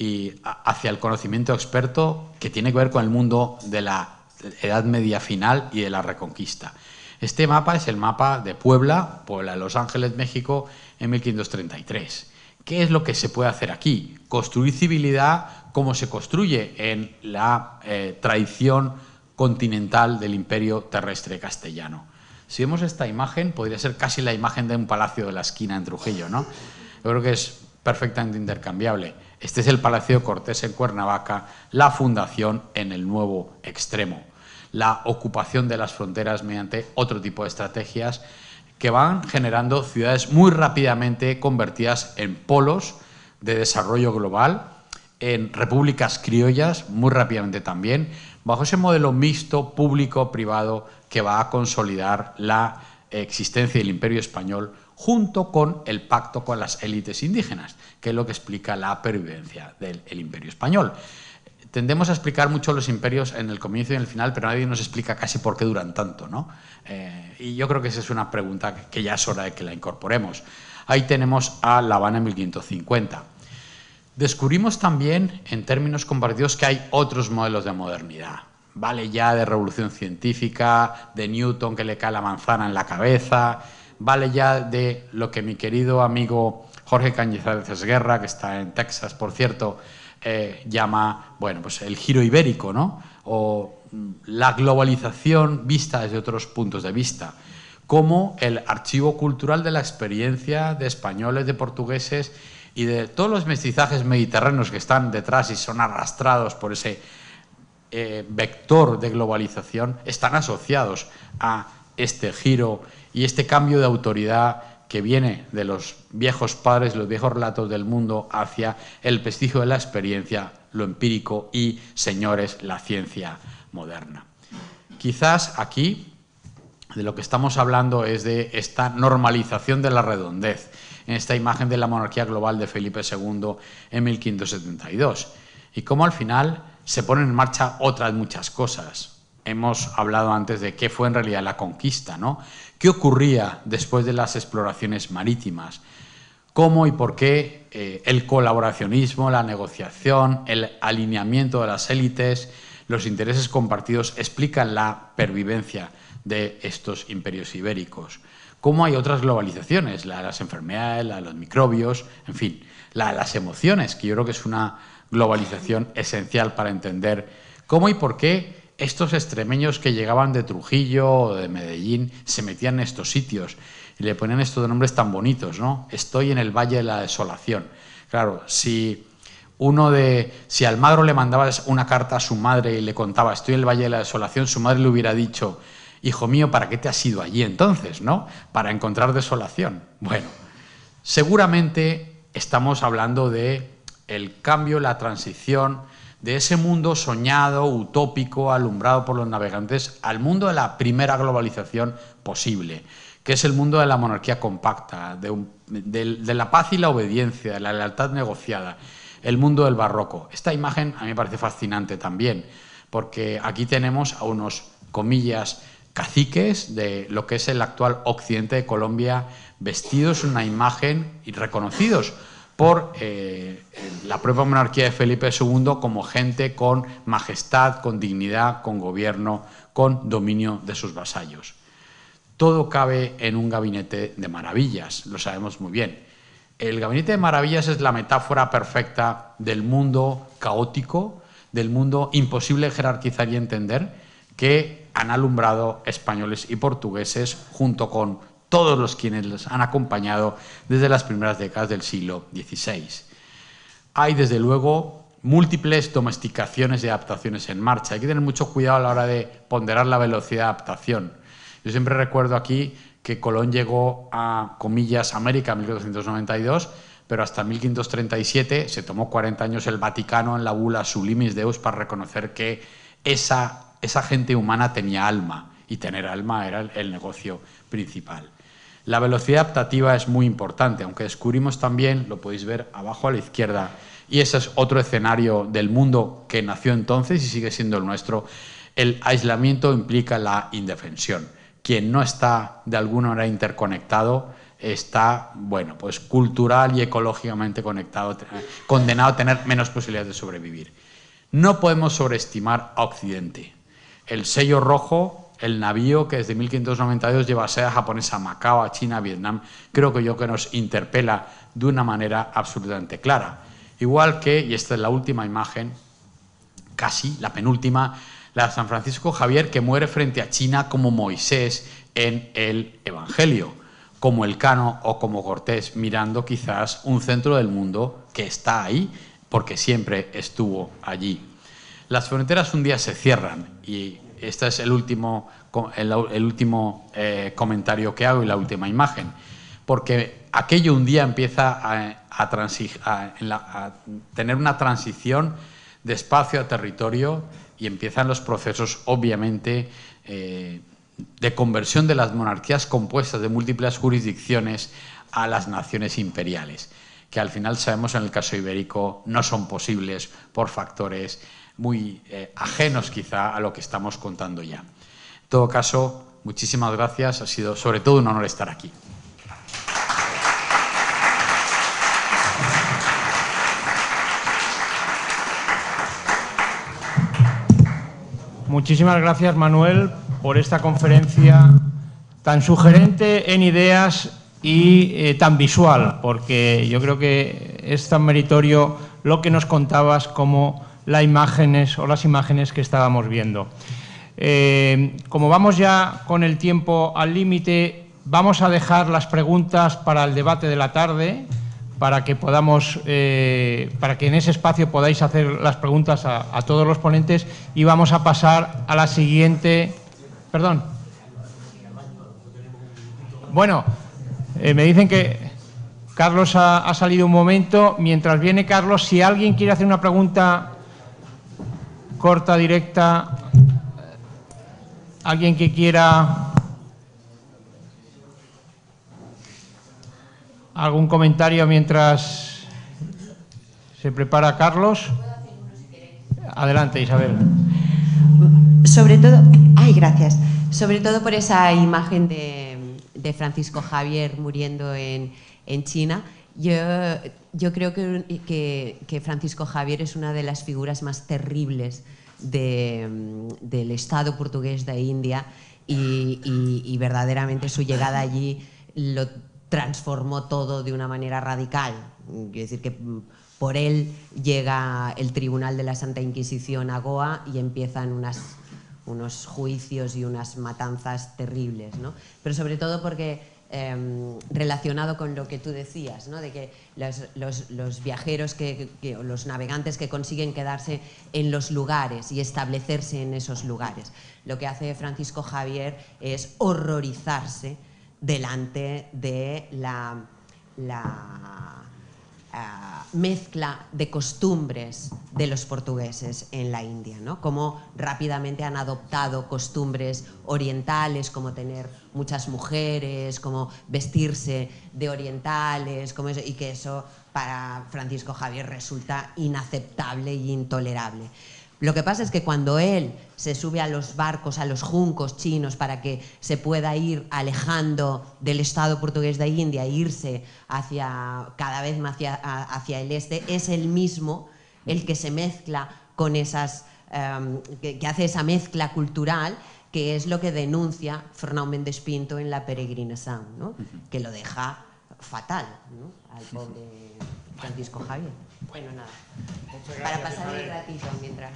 y hacia el conocimiento experto que tiene que ver con el mundo de la Edad Media final y de la Reconquista. Este mapa es el mapa de Puebla, Puebla de Los Ángeles, México, en 1533. ¿Qué es lo que se puede hacer aquí? Construir civilidad como se construye en la eh, tradición continental del imperio terrestre castellano. Si vemos esta imagen, podría ser casi la imagen de un palacio de la esquina en Trujillo, ¿no? Yo creo que es perfectamente intercambiable. Este es el Palacio Cortés en Cuernavaca, la fundación en el nuevo extremo, la ocupación de las fronteras mediante otro tipo de estrategias que van generando ciudades muy rápidamente convertidas en polos de desarrollo global, en repúblicas criollas muy rápidamente también, bajo ese modelo mixto público-privado que va a consolidar la existencia del imperio español junto con el pacto con las élites indígenas, que es lo que explica la pervivencia del imperio español. Tendemos a explicar mucho los imperios en el comienzo y en el final, pero nadie nos explica casi por qué duran tanto. ¿no? Eh, y yo creo que esa es una pregunta que ya es hora de que la incorporemos. Ahí tenemos a La Habana en 1550. Descubrimos también, en términos compartidos, que hay otros modelos de modernidad vale ya de revolución científica, de Newton que le cae la manzana en la cabeza, vale ya de lo que mi querido amigo Jorge Cañizares Guerra, que está en Texas, por cierto, eh, llama, bueno, pues el giro ibérico, ¿no? O mm, la globalización vista desde otros puntos de vista, como el archivo cultural de la experiencia de españoles, de portugueses y de todos los mestizajes mediterráneos que están detrás y son arrastrados por ese eh, vector de globalización, están asociados a este giro y este cambio de autoridad que viene de los viejos padres, los viejos relatos del mundo, hacia el prestigio de la experiencia, lo empírico y, señores, la ciencia moderna. Quizás aquí de lo que estamos hablando es de esta normalización de la redondez, en esta imagen de la monarquía global de Felipe II en 1572, y cómo al final se ponen en marcha otras muchas cosas, hemos hablado antes de qué fue en realidad la conquista, ¿no? ¿Qué ocurría después de las exploraciones marítimas? ¿Cómo y por qué eh, el colaboracionismo, la negociación, el alineamiento de las élites, los intereses compartidos explican la pervivencia de estos imperios ibéricos? ¿Cómo hay otras globalizaciones? La de las enfermedades, la de los microbios, en fin, la de las emociones, que yo creo que es una globalización esencial para entender cómo y por qué estos extremeños que llegaban de Trujillo o de Medellín se metían en estos sitios y le ponían estos nombres tan bonitos, ¿no? Estoy en el Valle de la Desolación. Claro, si uno de si Almagro le mandaba una carta a su madre y le contaba estoy en el Valle de la Desolación, su madre le hubiera dicho, hijo mío, ¿para qué te has ido allí entonces, no? Para encontrar desolación. Bueno, seguramente estamos hablando de el cambio, la transición de ese mundo soñado, utópico, alumbrado por los navegantes, al mundo de la primera globalización posible, que es el mundo de la monarquía compacta, de, la paz y la obediencia, de la lealtad negociada, el mundo del barroco. Esta imagen a mí me parece fascinante también, porque aquí tenemos a unos, comillas, caciques de lo que es el actual occidente de Colombia, vestidos una imagen y reconocidos por eh, la propia monarquía de Felipe II como gente con majestad, con dignidad, con gobierno, con dominio de sus vasallos. Todo cabe en un gabinete de maravillas, lo sabemos muy bien. El gabinete de maravillas es la metáfora perfecta del mundo caótico, del mundo imposible de jerarquizar y entender, que han alumbrado españoles y portugueses junto con todos los quienes les han acompañado desde las primeras décadas del siglo XVI. Hay, desde luego, múltiples domesticaciones y adaptaciones en marcha. Hay que tener mucho cuidado a la hora de ponderar la velocidad de adaptación. Yo siempre recuerdo aquí que Colón llegó a, comillas, América en 1292, pero hasta 1537 se tomó 40 años el Vaticano en la bula Sublimis Deus para reconocer que esa, esa gente humana tenía alma y tener alma era el negocio principal. La velocidad adaptativa es muy importante, aunque descubrimos también, lo podéis ver abajo a la izquierda, y ese es otro escenario del mundo que nació entonces y sigue siendo el nuestro, el aislamiento implica la indefensión. Quien no está de alguna manera interconectado está, bueno, pues cultural y ecológicamente conectado, condenado a tener menos posibilidades de sobrevivir. No podemos sobreestimar a Occidente. El sello rojo el navío que desde 1592 lleva seda japonesa a Macao, a China, a Vietnam, creo que yo que nos interpela de una manera absolutamente clara. Igual que, y esta es la última imagen, casi la penúltima, la de San Francisco Javier que muere frente a China como Moisés en el Evangelio, como el Cano o como Cortés, mirando quizás un centro del mundo que está ahí, porque siempre estuvo allí. Las fronteras un día se cierran y este es el último, el, último eh, comentario que hago y la última imagen, porque aquello un día empieza a, tener una transición de espacio a territorio y empiezan los procesos, obviamente, eh, de conversión de las monarquías compuestas de múltiples jurisdicciones a las naciones imperiales, que al final sabemos en el caso ibérico no son posibles por factores muy eh, ajenos quizá a lo que estamos contando ya. En todo caso, muchísimas gracias, ha sido sobre todo un honor estar aquí. Muchísimas gracias, Manuel, por esta conferencia tan sugerente en ideas y eh, tan visual, porque yo creo que es tan meritorio lo que nos contabas como las imágenes o las imágenes que estábamos viendo. Eh, como vamos ya con el tiempo al límite, vamos a dejar las preguntas para el debate de la tarde, para que podamos, eh, para que en ese espacio podáis hacer las preguntas a, a todos los ponentes y vamos a pasar a la siguiente. Perdón. Bueno, eh, me dicen que Carlos ha, salido un momento. Mientras viene Carlos, si alguien quiere hacer una pregunta corta, directa, alguien que quiera algún comentario mientras se prepara Carlos. Adelante, Isabel. Sobre todo, ay, gracias. Sobre todo por esa imagen de de Francisco Javier muriendo en, China, yo, yo creo que, que, Francisco Javier es una de las figuras más terribles del Estado portugués de India y, verdaderamente su llegada allí lo transformó todo de una manera radical. Quiero decir que por él llega el Tribunal de la Santa Inquisición a Goa y empiezan unas unos juicios y unas matanzas terribles, ¿no? Pero sobre todo porque em, relacionado con lo que tú decías, ¿no? de que los, viajeros, que, los navegantes que consiguen quedarse en los lugares y establecerse en esos lugares. Lo que hace Francisco Javier es horrorizarse delante de la mezcla de costumbres de los portugueses en la India, ¿no? Cómo rápidamente han adoptado costumbres orientales, como tener muchas mujeres, como vestirse de orientales, como y que eso para Francisco Javier resulta inaceptable e intolerable. Lo que pasa es que cuando él se sube a los barcos, a los juncos chinos, para que se pueda ir alejando del Estado portugués de India e irse hacia, cada vez más hacia, el este, es el mismo el que se mezcla con esas, em, que, hace esa mezcla cultural, que es lo que denuncia Fernão Mendes Pinto en La Peregrinación, ¿no? que lo deja fatal al pobre Francisco Javier. Bueno, nada. Para pasar el ratito mientras.